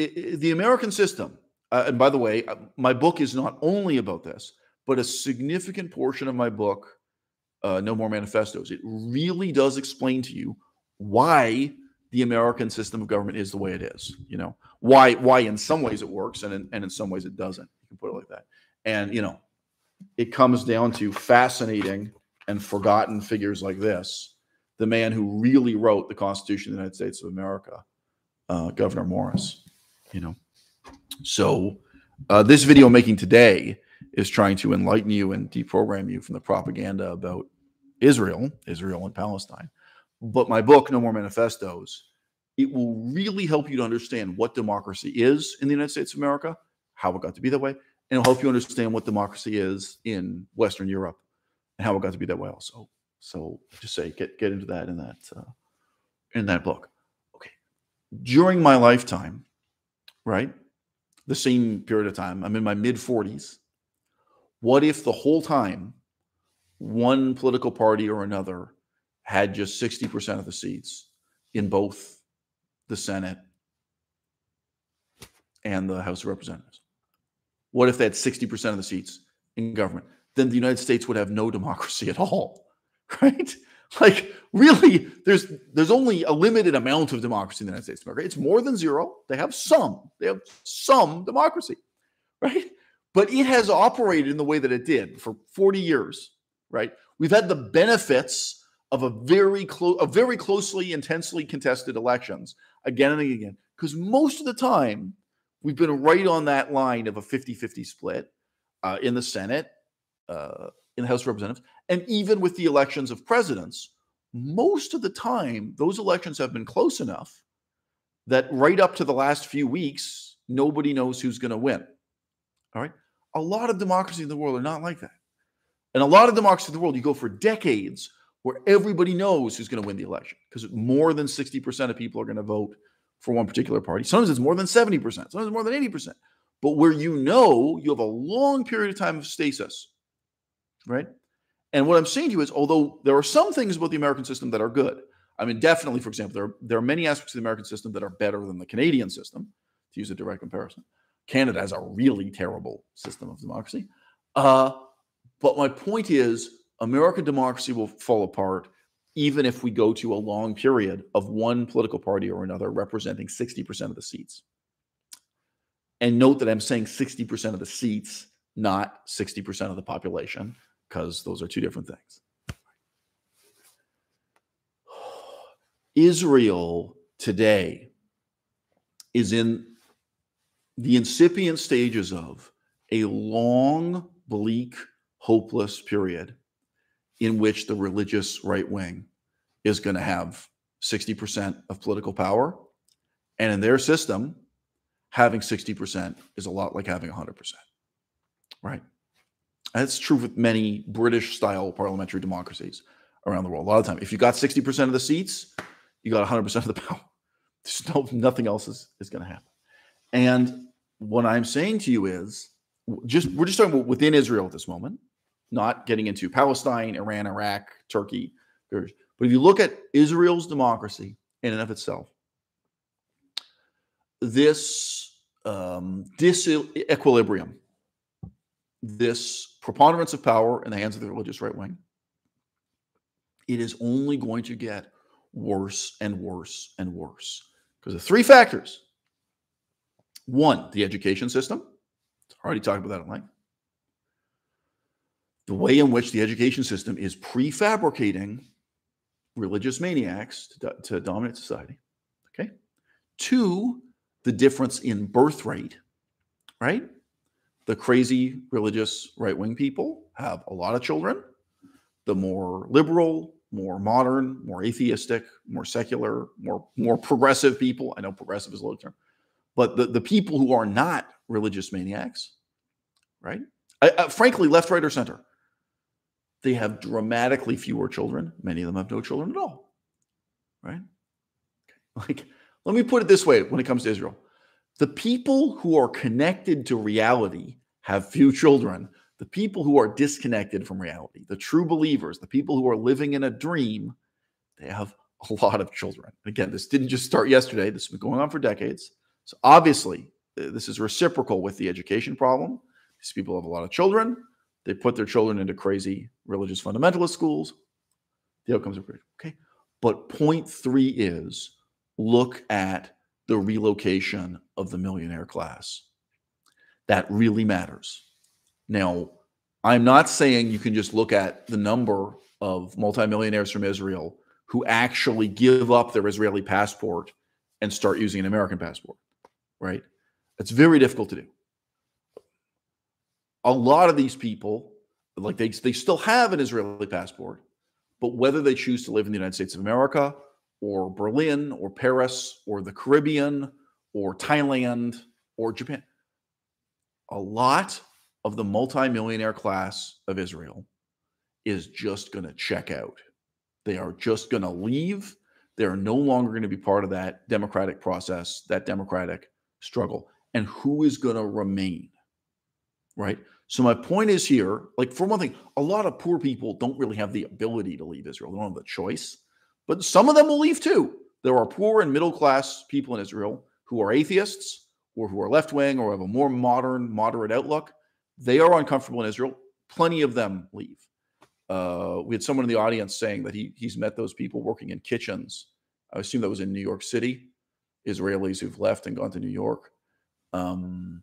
Speaker 1: It, the American system, uh, and by the way, uh, my book is not only about this, but a significant portion of my book, uh, No More Manifestos, it really does explain to you why the American system of government is the way it is. You know why why in some ways it works and in, and in some ways it doesn't. You can put it like that. And you know, it comes down to fascinating and forgotten figures like this. The man who really wrote the Constitution of the United States of America, uh, Gouverneur Morris. You know, so uh, this video I'm making today is trying to enlighten you and deprogram you from the propaganda about Israel, Israel and Palestine. But my book, No More Manifestos, it will really help you to understand what democracy is in the United States of America, how it got to be that way, and it'll help you understand what democracy is in Western Europe and how it got to be that way also. So just say get get into that in that uh, in that book. Okay, during my lifetime, right, the same period of time, I'm in my mid 40s. What if the whole time one political party or another had just 60% of the seats in both the Senate and the House of Representatives? What if they had 60% of the seats in government? Then the United States would have no democracy at all, *laughs* right? *laughs* Like really, there's there's only a limited amount of democracy in the United States America. It's more than zero. They have some. They have some democracy, right? But it has operated in the way that it did for 40 years, right? We've had the benefits of a very close, a very closely, intensely contested elections again and again. Because most of the time, we've been right on that line of a 50 50 split uh, in the Senate, uh, in the House of Representatives, and even with the elections of presidents. Most of the time, those elections have been close enough that right up to the last few weeks, nobody knows who's going to win. All right. A lot of democracies in the world are not like that. And a lot of democracies in the world, you go for decades where everybody knows who's going to win the election because more than 60% of people are going to vote for one particular party. Sometimes it's more than 70%, sometimes it's more than 80%. But where you know you have a long period of time of stasis, right? And what I'm saying to you is, although there are some things about the American system that are good, I mean, definitely, for example, there are, there are many aspects of the American system that are better than the Canadian system, to use a direct comparison. Canada has a really terrible system of democracy. Uh, but my point is, American democracy will fall apart even if we go to a long period of one political party or another representing 60% of the seats. And note that I'm saying 60% of the seats, not 60% of the population, because those are two different things. *sighs* Israel today is in the incipient stages of a long, bleak, hopeless period in which the religious right wing is going to have 60% of political power. And in their system, having 60% is a lot like having 100%. Right? That's true with many British style parliamentary democracies. around the world. A lot of time, if you got 60% of the seats, you got 100% of the *laughs* power. There's no, nothing else is, is going to happen. And what I'm saying to you is just we're just talking about within Israel at this moment, not getting into Palestine, Iran, Iraq, Turkey. But if you look at Israel's democracy in and of itself, this um, disequilibrium, this preponderance of power in the hands of the religious right wing, it is only going to get worse and worse and worse because of three factors. One, the education system. I Already talked about that at. The way in which the education system is prefabricating religious maniacs to, to dominate society. Okay. Two, the difference in birth rate, right? The crazy religious right wing people have a lot of children. The more liberal, more modern, more atheistic, more secular, more more progressive people. I know progressive is a low term, but the, the people who are not religious maniacs, right? I, uh, frankly, left, right, or center, they have dramatically fewer children. Many of them have no children at all, right? *laughs* Like, let me put it this way when it comes to Israel the people who are connected to reality have few children. The people who are disconnected from reality, the true believers, the people who are living in a dream, they have a *laughs* lot of children. Again, this didn't just start yesterday, this has been going on for decades. So obviously, uh, this is reciprocal with the education problem. These people have a lot of children. They put their children into crazy religious fundamentalist schools. The outcomes are great. Okay. But point three is look at the relocation of the millionaire class. That really matters. Now, I'm not saying you can just look at the number of multimillionaires from Israel who actually give up their Israeli passport and start using an American passport, right? It's very difficult to do. A lot of these people, like they, they still have an Israeli passport, but whether they choose to live in the United States of America or Berlin or Paris or the Caribbean or Thailand or Japan, a lot of the multimillionaire class of Israel is just going to check out. They are just going to leave. They are no longer going to be part of that democratic process, that democratic struggle and who is going to remain. Right. So my point is here, like for one thing, a lot of poor people don't really have the ability to leave Israel. They don't have the choice, but some of them will leave too. There are poor and middle class people in Israel who are atheists or who are left wing or have a more modern, moderate outlook. They are uncomfortable in Israel. Plenty of them leave. Uh, we had someone in the audience saying that he he's met those people working in kitchens. I assume that was in New York City, Israelis who've left and gone to New York. Um,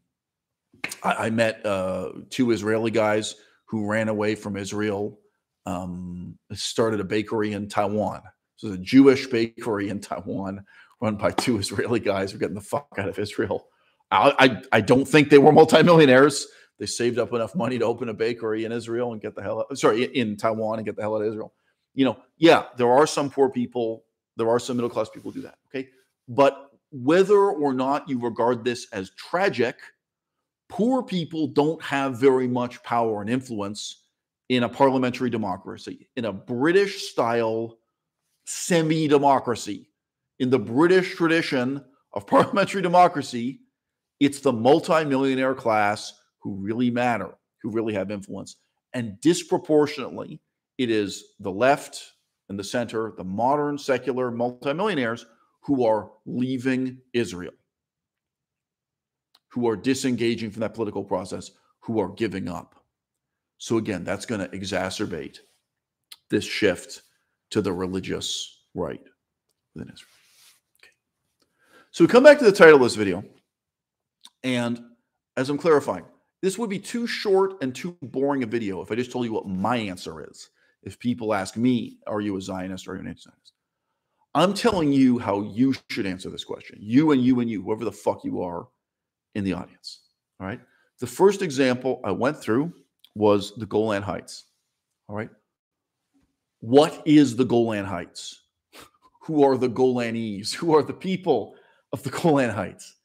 Speaker 1: I, I, met uh, two Israeli guys who ran away from Israel, um, started a bakery in Taiwan. So a Jewish bakery in Taiwan run by two *laughs* Israeli guys who are getting the fuck out of Israel. I, I, don't think they were multimillionaires. They saved up enough money to open a bakery in Israel and get the hell out, sorry, in Taiwan and get the hell out of Israel. You know, yeah, there are some poor people, there are some middle class people who do that. Okay. But whether or not you regard this as tragic, poor people don't have very much power and influence in a parliamentary democracy, in a British style semi democracy. In the British tradition of *laughs* parliamentary democracy, it's the multimillionaire class who really matter, who really have influence. And disproportionately, it is the left and the center, the modern secular multimillionaires who are leaving Israel, who are disengaging from that political process, who are giving up. So, again, that's going to exacerbate this shift to the religious right within Israel. Okay. So, we come back to the title of this video. And as I'm clarifying, this would be too short and too boring a video if I just told you what my answer is. If people ask me, Are you a Zionist or are you an anti Zionist? I'm telling you how you should answer this question. You and you and you, whoever the fuck you are in the audience. All right. The first example I went through was the Golan Heights. All right. What is the Golan Heights? *laughs* Who are the Golanese? Who are the people of the Golan Heights?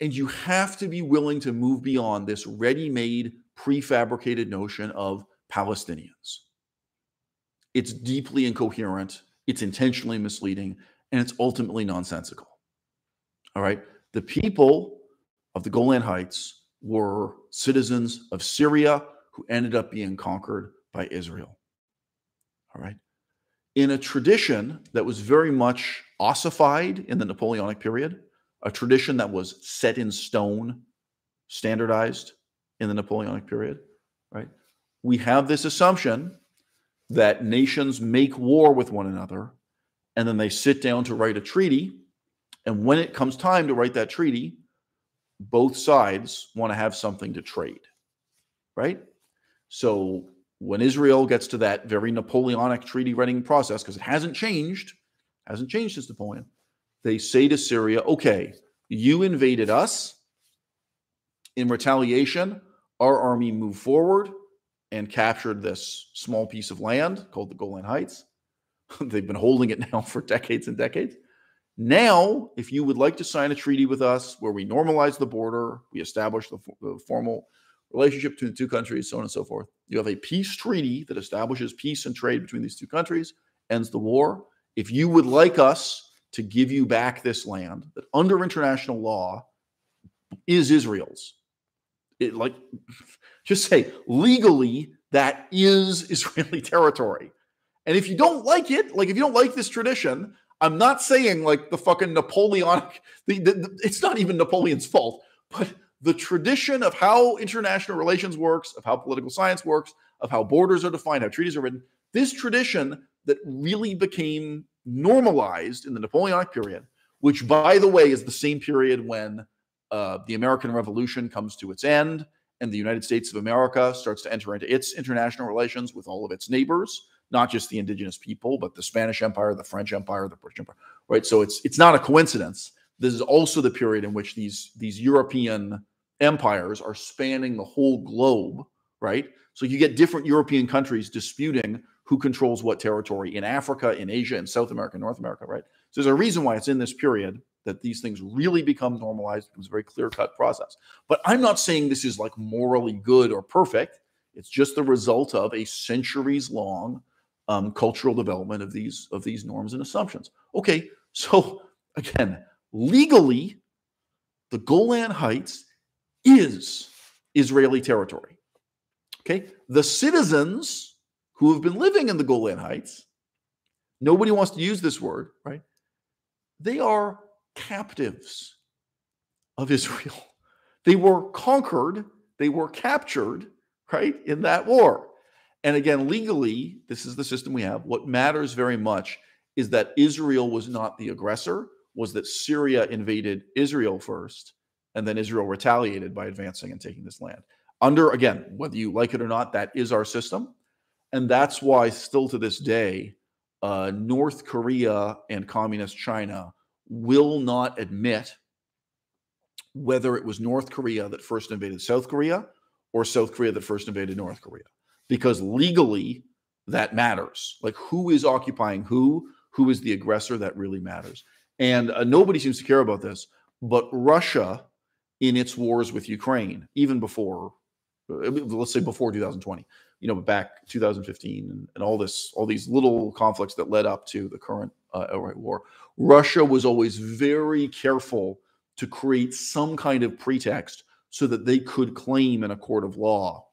Speaker 1: And you have to be willing to move beyond this ready made, prefabricated notion of Palestinians. it's deeply incoherent, it's intentionally misleading, and it's ultimately nonsensical. All right. The people of the Golan Heights were citizens of Syria who ended up being conquered by Israel. All right. In a tradition that was very much ossified in the Napoleonic period, a tradition that was set in stone, standardized in the Napoleonic period, right? We have this assumption that nations make war with one another and then they sit down to write a treaty. And when it comes time to write that treaty, both sides want to have something to trade, right? So when Israel gets to that very Napoleonic treaty writing process, because it hasn't changed, hasn't changed since Napoleon, they say to Syria, okay, you invaded us. In retaliation, our army moved forward and captured this small piece of land called the Golan Heights. *laughs* They've been holding it *laughs* now for decades and decades. Now, if you would like to sign a treaty with us where we normalize the border, we establish the, the, formal relationship between the two countries, so on and so forth, you have a peace treaty that establishes peace and trade between these two countries, ends the war. If you would like us to give you back this land that under international law is Israel's, it like *laughs* just say legally that is *laughs* Israeli territory. And if you don't like it, like if you don't like this tradition, I'm not saying like the fucking Napoleonic, *laughs* the, the, the, it's not even Napoleon's fault, but the tradition of how international relations works, of how political science works, of how borders are defined, how treaties are written, this tradition that really became normalized in the Napoleonic period, which, by the way, is the same period when uh, the American Revolution comes to its end and the United States of America starts to enter into its international relations with all of its neighbors not just the indigenous people, but the Spanish Empire, the French Empire, the British Empire, right? So it's it's not a coincidence. This is also the period in which these these European empires are spanning the whole globe, right? So you get different European countries disputing who controls what territory in Africa, in Asia, in South America, North America, right? So there's a reason why it's in this period that these things really become normalized. It was a very clear cut process. But I'm not saying this is like morally good or perfect. It's just the result of a centuries long um, cultural development of these of these norms and assumptions. Okay, so *laughs* again, legally, the Golan Heights is Israeli territory. Okay, the citizens who have been living in the Golan Heights, nobody wants to use this word, right? They are captives of Israel. *laughs* They were conquered, they were captured, right, in that war. And again, legally, this is the system we have. What matters very much is that Israel was not the aggressor, was that Syria invaded Israel first, and then Israel retaliated by advancing and taking this land. Under, again, whether you like it or not, that is our system. And that's why, still to this day, uh, North Korea and Communist China will not admit whether it was North Korea that first invaded South Korea or South Korea that first invaded North Korea because legally that matters. Like who is occupying who, who is the aggressor, that really matters. And uh, nobody seems to care about this, but Russia in its wars with Ukraine, even before, uh, let's say before 2020, you know, back 2015 and, and all this, all these little conflicts that led up to the current uh, war, Russia was always very careful to create some kind of pretext so that they could claim in a court of law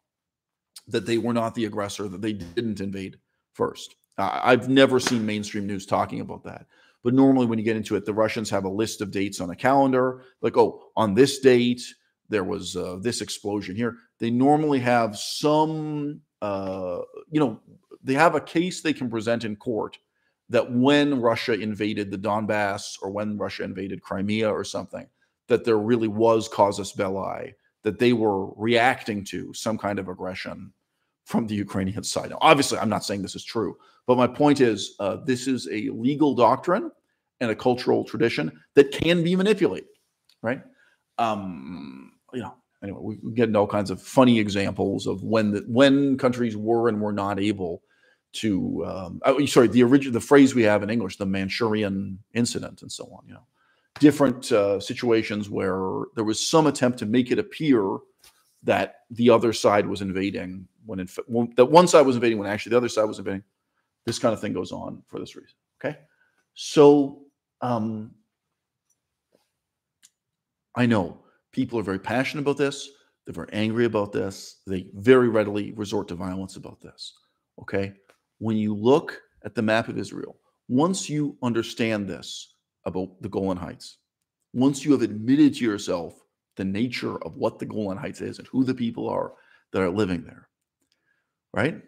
Speaker 1: that they were not the aggressor, that they didn't invade first. Uh, I've never seen mainstream news talking about that. But normally, when you get into it, the Russians have a list of dates on a calendar, like, oh, on this date, there was uh, this explosion here. They normally have some, uh, you know, they have a case they can present in court that when Russia invaded the Donbass or when Russia invaded Crimea or something, that there really was casus belli, that they were reacting to some kind of aggression from the Ukrainian side. Now, obviously, I'm not saying this is true, but my point is uh, this is a legal doctrine and a cultural tradition that can be manipulated, right? Um, you know, anyway, we, get all kinds of funny examples of when the, when countries were and were not able to. Um, oh, sorry, the original the phrase we have in English, the Manchurian incident, and so on. You know, different uh, situations where there was some attempt to make it appear that the other side was invading when in that one side was invading when actually the other side was invading. this kind of thing goes on for this reason. Okay. So um, I know people are very passionate about this. They're very angry about this. They very readily resort to violence about this. Okay. When you look at the map of Israel, once you understand this about the Golan Heights, once you have admitted to yourself the nature of what the Golan Heights is and who the people are that are living there, right?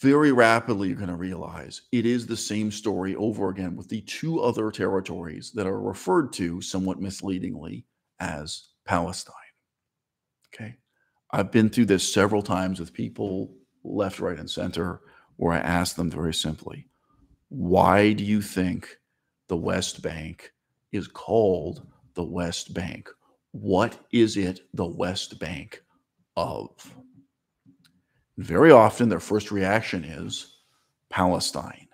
Speaker 1: Very rapidly, you're going to realize it is the same story over again with the two other territories that are referred to somewhat misleadingly as Palestine. Okay. I've been through this several times with people left, right, and center where I ask them very simply, why do you think the West Bank is called the West Bank? What is it the West Bank of? Very often, their first reaction is Palestine,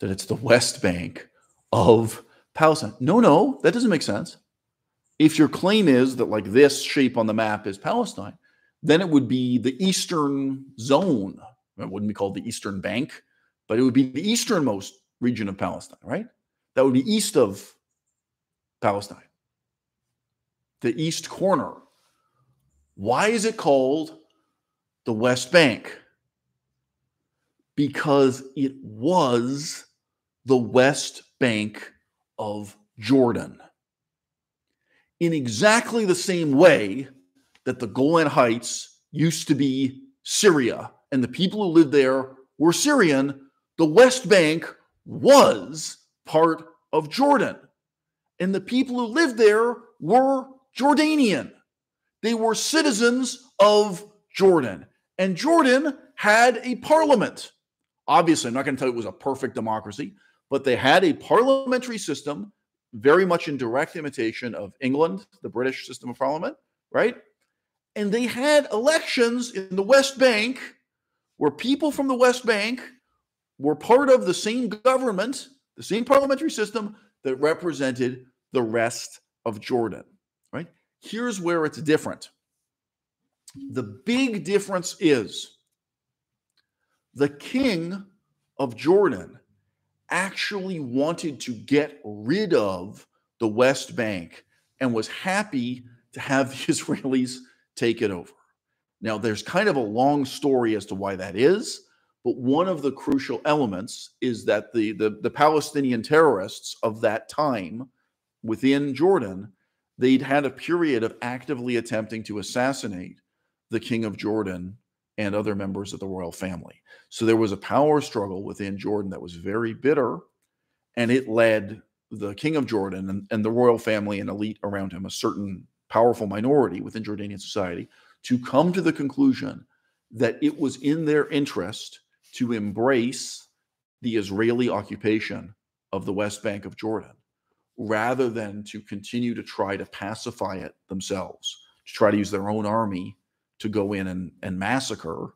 Speaker 1: that it's the West Bank of Palestine. No, no, that doesn't make sense. If your claim is that, like, this shape on the map is Palestine, then it would be the eastern zone. It wouldn't be called the Eastern Bank, but it would be the easternmost region of Palestine, right? That would be east of Palestine, the east corner. Why is it called the West Bank? Because it was the West Bank of Jordan. In exactly the same way that the Golan Heights used to be Syria and the people who lived there were Syrian, the West Bank was part of Jordan. And the people who lived there were Jordanian. They were citizens of Jordan. And Jordan had a parliament. Obviously, I'm not going to tell you it was a perfect democracy, but they had a parliamentary system, very much in direct imitation of England, the British system of parliament, right? And they had elections in the West Bank where people from the West Bank were part of the same government, the same parliamentary system that represented the rest of Jordan, right? Here's where it's different. The big difference is the king of Jordan actually wanted to get rid of the West Bank and was happy to have *laughs* the Israelis take it over. Now, there's kind of a long story as to why that is, but one of the crucial elements is that the, the, the Palestinian terrorists of that time within Jordan, they'd had a period of actively attempting to assassinate the king of Jordan and other members of the royal family. So there was a power struggle within Jordan that was very bitter, and it led the king of Jordan and, and the royal family and elite around him, a certain powerful minority within Jordanian society, to come to the conclusion that it was in their interest to embrace the Israeli occupation of the West Bank of Jordan rather than to continue to try to pacify it themselves, to try to use their own army to go in and, and massacre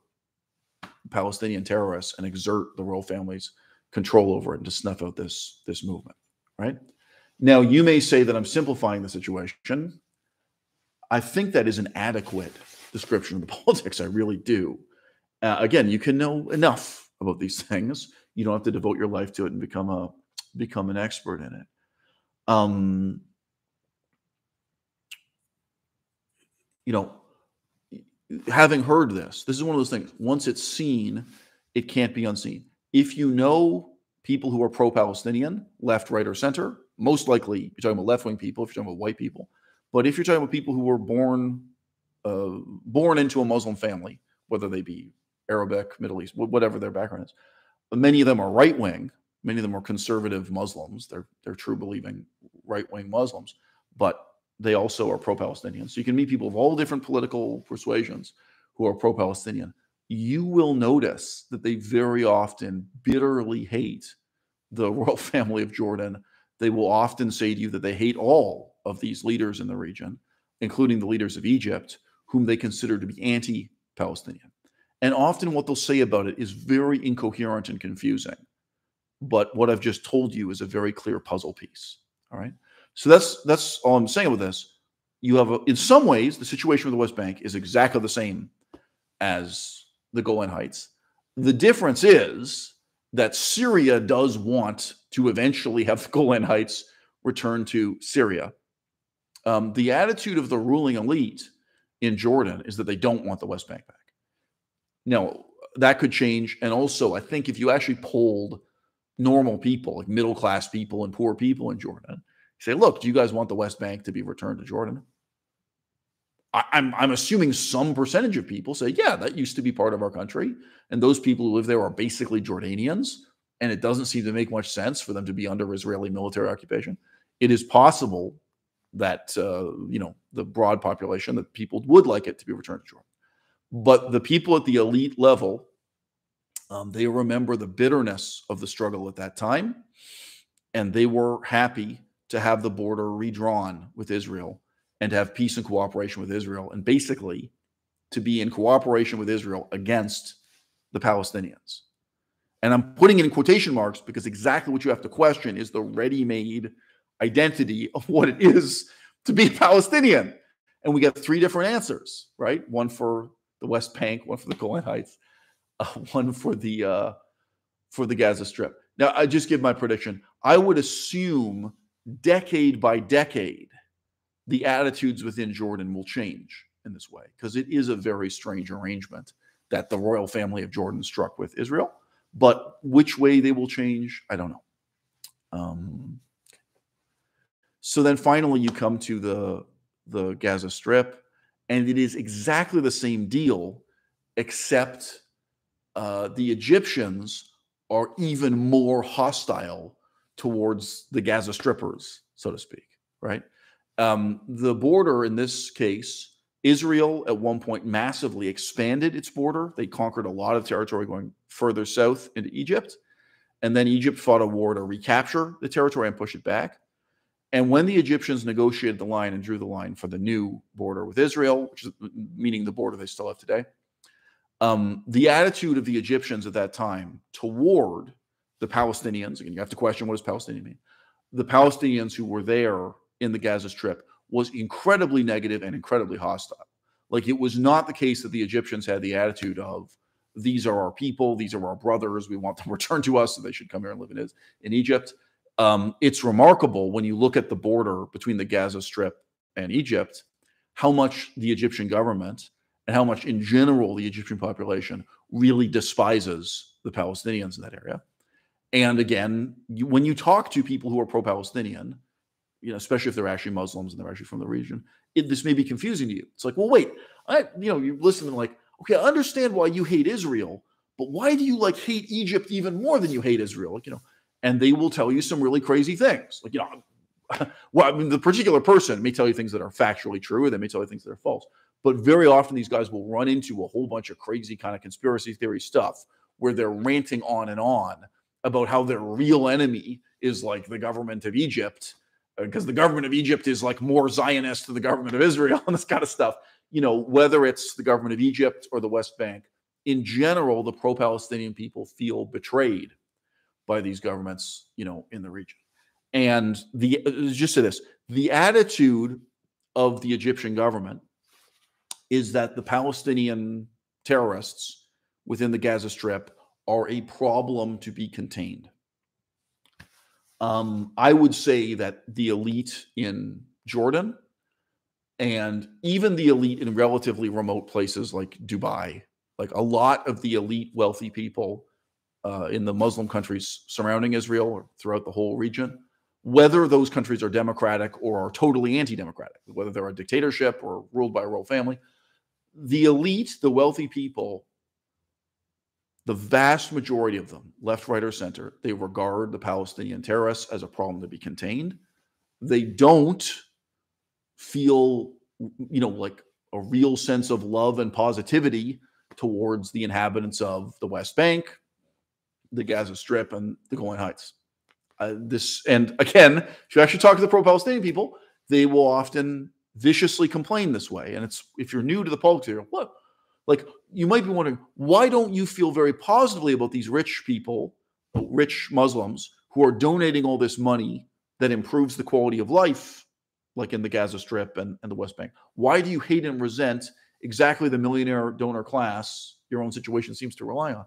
Speaker 1: Palestinian terrorists and exert the royal family's control over it and to snuff out this, this movement, right? Now, you may say that I'm simplifying the situation. I think that is an adequate description of the *laughs* politics. I really do. Uh, again, you can know enough about these things. You don't have to devote your life to it and become a become an expert in it. Um, you know, having heard this, this is one of those things. Once it's seen, it can't be unseen. If you know people who are pro-Palestinian, left, right, or center, most likely you're talking about left-wing people. If you're talking about white people, but if you're talking about people who were born uh, born into a Muslim family, whether they be Arabic, Middle East, whatever their background is, many of them are right wing. Many of them are conservative Muslims. They're they're true believing right wing Muslims, but they also are pro Palestinian. So you can meet people of all different political persuasions who are pro Palestinian. You will notice that they very often bitterly hate the *laughs* royal family of Jordan. They will often say to you that they hate all of these leaders in the region, including the leaders of Egypt, whom they consider to be anti Palestinian. And often what they'll say about it is very incoherent and confusing. But what I've just told you is a very clear puzzle piece. All right. So that's that's all I'm saying with this. You have, a, in some ways, the situation with the West Bank is exactly the same as the Golan Heights. The difference is that Syria does want to eventually have the Golan Heights returned to Syria. Um, the attitude of the ruling elite in Jordan is that they don't want the West Bank back. Now, that could change. And also, I think if you actually polled normal people, like middle class people and poor people in Jordan, say, look, do you guys want the West Bank to be returned to Jordan? I, I'm, I'm assuming some percentage of people say, yeah, that used to be part of our country. And those people who live there are basically Jordanians. And it doesn't seem to make much sense for them to be under Israeli military occupation. It is possible that, uh, you know, the broad population, that people would like it to be returned to Jordan. But the people at the elite level, um, they remember the bitterness of the struggle at that time. And they were happy to have the border redrawn with Israel and to have peace and cooperation with Israel, and basically to be in cooperation with Israel against the Palestinians. And I'm putting it in quotation marks because exactly what you have to question is the ready made identity of what it is to be Palestinian. And we get three different answers, right? One for the West Bank, one for the Golan Heights, uh, *laughs* one for the uh, for the Gaza Strip. Now, I just give my prediction. I would assume decade by decade, the attitudes within Jordan will change in this way because it is a very strange arrangement that the royal family of Jordan struck with Israel. But which way they will change, I don't know. Um, so then finally, you come to the the Gaza Strip, and it is exactly the same deal, except uh, the Egyptians are even more hostile towards the Gaza strippers, so to speak, right? Um, the border in this case, Israel at one point massively expanded its border. They conquered a lot of territory going further south into Egypt. And then Egypt fought a war to recapture the territory and push it back. And when the Egyptians negotiated the line and drew the line for the new border with Israel, which is meaning the border they still have today, um, the attitude of the Egyptians at that time toward the Palestinians, again, you have to question what does Palestinian mean? The Palestinians who were there in the Gaza Strip was incredibly negative and incredibly hostile. Like it was not the case that the Egyptians had the attitude of, these are our people, these are our brothers, we want them *laughs* returned to us, so they should come here and live in, in Egypt. Um, it's remarkable when you look at the border between the Gaza Strip and Egypt, how much the Egyptian government and how much in general the Egyptian population really despises the Palestinians in that area. And again, you, when you talk to people who are pro-Palestinian, you know, especially if they're actually Muslims and they're actually from the region, it, this may be confusing to you. It's like, well, wait, I, you know, you listen to like, okay, I understand why you hate Israel, but why do you like hate Egypt even more than you hate Israel? Like, you know, and they will tell you some really crazy things. Like, you know, *laughs* well, I mean, the particular person may tell you things that are factually true, or they may tell you things that are false. But very often, these guys will run into a whole bunch of crazy kind of conspiracy theory stuff where they're ranting on and on about how their real enemy is like the government of Egypt, because uh, the government of Egypt is like more Zionist than the government of Israel *laughs* and this kind of stuff. You know, whether it's the government of Egypt or the West Bank, in general, the pro Palestinian people feel betrayed by these governments, you know, in the region. And the uh, just say this the attitude of the Egyptian government is that the Palestinian terrorists within the Gaza Strip are a problem to be contained. Um, I would say that the elite in Jordan and even the elite in relatively remote places like Dubai, like a lot of the elite wealthy people uh, in the Muslim countries surrounding Israel or throughout the whole region, whether those countries are democratic or are totally anti democratic, whether they're a dictatorship or ruled by a royal family, the elite, the wealthy people, the vast majority of them, left, right, or center, they regard the Palestinian terrorists as a problem to be contained. They don't feel, you know, like a real sense of love and positivity towards the inhabitants of the West Bank, the Gaza Strip, and the Golan Heights. Uh, this, and again, if you actually talk to the pro-Palestinian people, they will often viciously complain this way. And it's if you're new to the politics, you're what like you might be wondering, why don't you feel very positively about these rich people, rich Muslims who are donating all this money that improves the quality of life, like in the Gaza Strip and, and the West Bank? Why do you hate and resent exactly the millionaire donor class your own situation seems to rely on?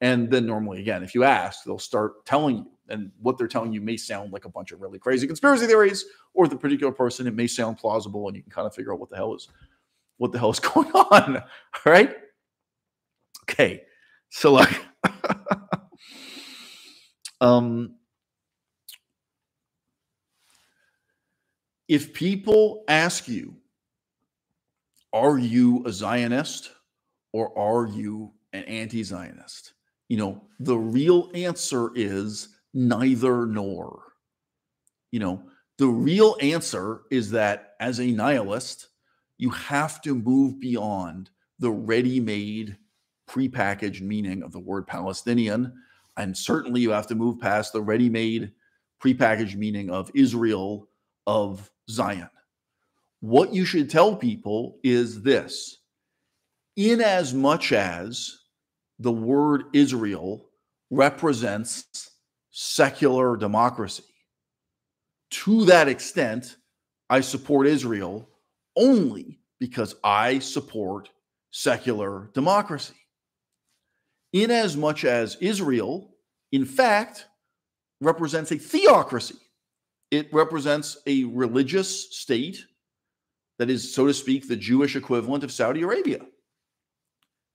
Speaker 1: And then normally, again, if you ask, they'll start telling you. And what they're telling you may sound like a bunch of really crazy conspiracy theories, or the particular person, it may sound plausible, and you can kind of figure out what the hell is what the hell is *laughs* going on. All right. Okay. So like *laughs* um if people ask you, are you a Zionist or are you an anti Zionist? You know, the real answer is neither nor. You know, the real answer is that as a nihilist, you have to move beyond the ready made, prepackaged meaning of the word Palestinian. And certainly you have to move past the ready made, prepackaged meaning of Israel, of Zion. What you should tell people is this in as much as the word Israel represents secular democracy, to that extent, I support Israel only because I support secular democracy. In as much as Israel, in fact, represents a theocracy it represents a religious state that is, so to speak, the Jewish equivalent of Saudi Arabia.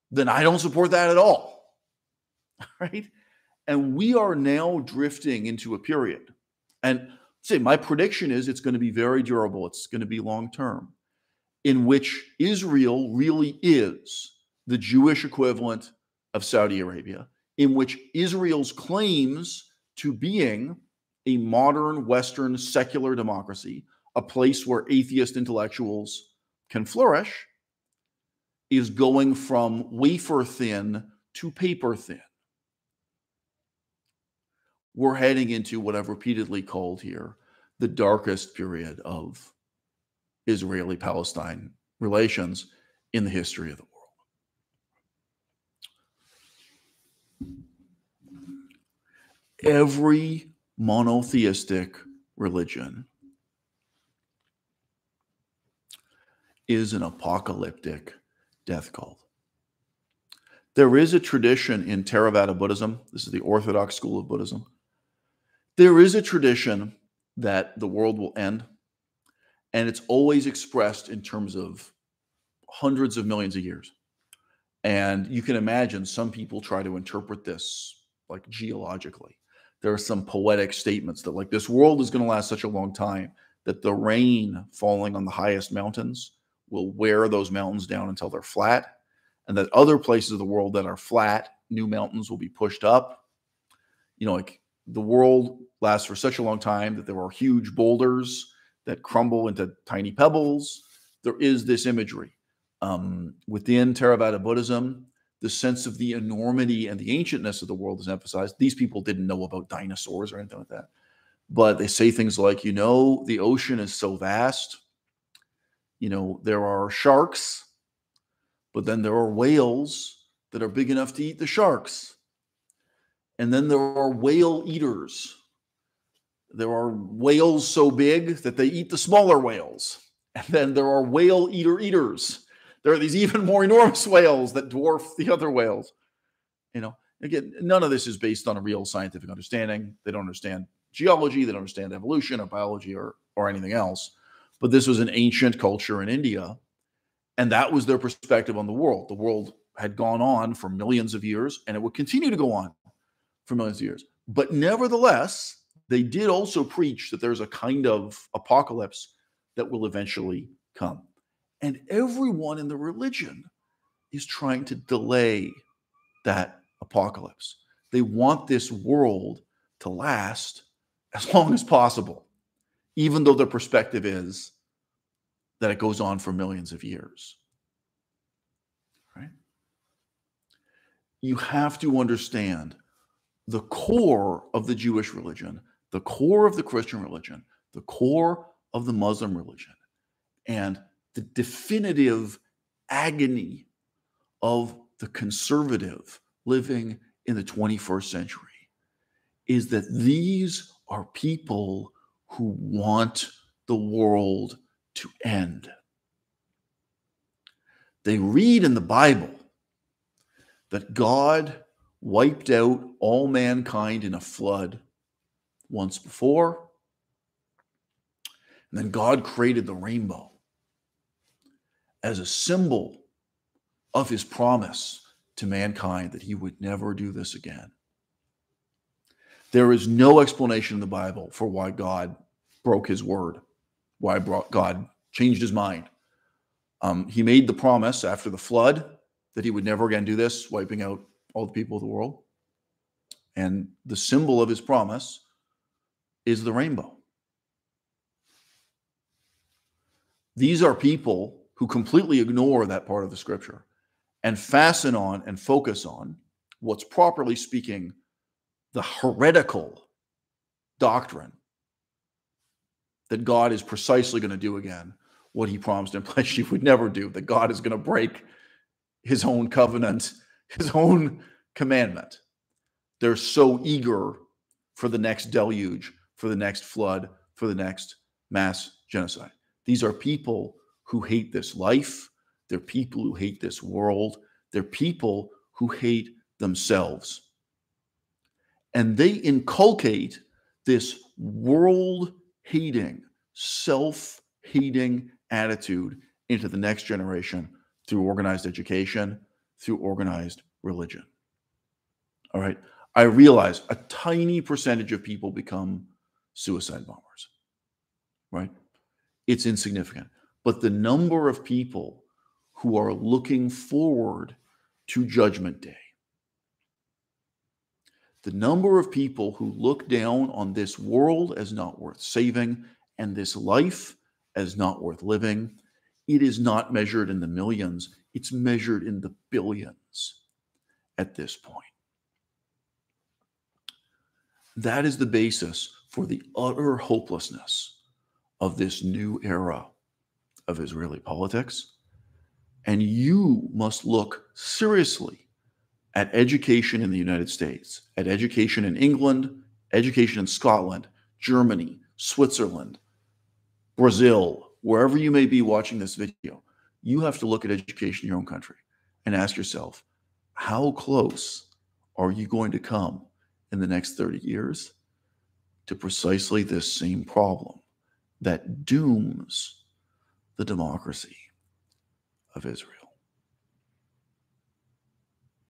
Speaker 1: Then I don't support that at all. *laughs* Right? And we are now drifting into a period. And say my prediction is it's going to be very durable, it's going to be long term, in which Israel really is the Jewish equivalent of Saudi Arabia, in which Israel's claims to being a modern Western secular democracy, a place where atheist intellectuals can flourish, is going from wafer thin to paper thin. We're heading into what I've repeatedly called here the darkest period of Israeli Palestine relations in the history of the world. Every monotheistic religion is an apocalyptic death cult. There is a tradition in Theravada Buddhism, this is the Orthodox school of Buddhism. There is a tradition that the world will end, and it's always expressed in terms of hundreds of millions of years. And you can imagine some people try to interpret this like geologically there are some poetic statements that like this world is going to last such a long time that the rain falling on the highest mountains will wear those mountains down until they're flat and that other places of the world that are flat new mountains will be pushed up you know like the world lasts for such a long time that there are huge boulders that crumble into tiny pebbles there is this imagery um, within theravada buddhism the sense of the enormity and the ancientness of the world is emphasized. These people didn't know about dinosaurs or anything like that. But they say things like, you know, the ocean is so vast. You know, there are sharks, but then there are whales that are big enough to eat the sharks. And then there are whale eaters. There are whales so big that they eat the smaller whales. And then there are whale eater eaters there are these even more enormous whales that dwarf the other whales. You know, again, none of this is based on a real scientific understanding. They don't understand geology, they don't understand evolution or biology or or anything else. But this was an ancient culture in India, and that was their perspective on the world. The world had gone on for millions of years, and it would continue to go on for millions of years. But nevertheless, they did also preach that there's a kind of apocalypse that will eventually come. And everyone in the religion is trying to delay that apocalypse. They want this world to last as long as possible, even though their perspective is that it goes on for millions of years. Right? You have to understand the core of the Jewish religion, the core of the Christian religion, the core of the Muslim religion. And the definitive agony of the conservative living in the 21st century is that these are people who want the world to end. They read in the Bible that God wiped out all mankind in a flood once before. And then God created the rainbow as a symbol of his promise to mankind that he would never do this again. There is no explanation in the Bible for why God broke his word, why God changed his mind. Um, he made the promise after the flood that he would never again do this, wiping out all the people of the world. And the symbol of his promise is the rainbow. These are people who completely ignore that part of the scripture and fasten on and focus on what's properly speaking the heretical doctrine that God is precisely going to do again what he promised and pledged he would never do, that God is going to break his own covenant, his own commandment. They're so eager for the next deluge, for the next flood, for the next mass genocide. These are people who hate this life. They're people who hate this world. They're people who hate themselves. And they inculcate this world hating, self hating attitude into the next generation through organized education, through organized religion. All right. I realize a tiny percentage of people become suicide bombers, right? It's insignificant. But the number of people who are looking forward to Judgment Day, the number of people who look down on this world as not worth saving and this life as not worth living, it is not measured in the millions, it's measured in the billions at this point. That is the basis for the utter hopelessness of this new era of Israeli politics. And you must look seriously at education in the United States, at education in England, education in Scotland, Germany, Switzerland, Brazil, wherever you may be watching this video. You have to look at education in your own country and ask yourself, how close are you going to come in the next 30 years to precisely this same problem that dooms the democracy of Israel.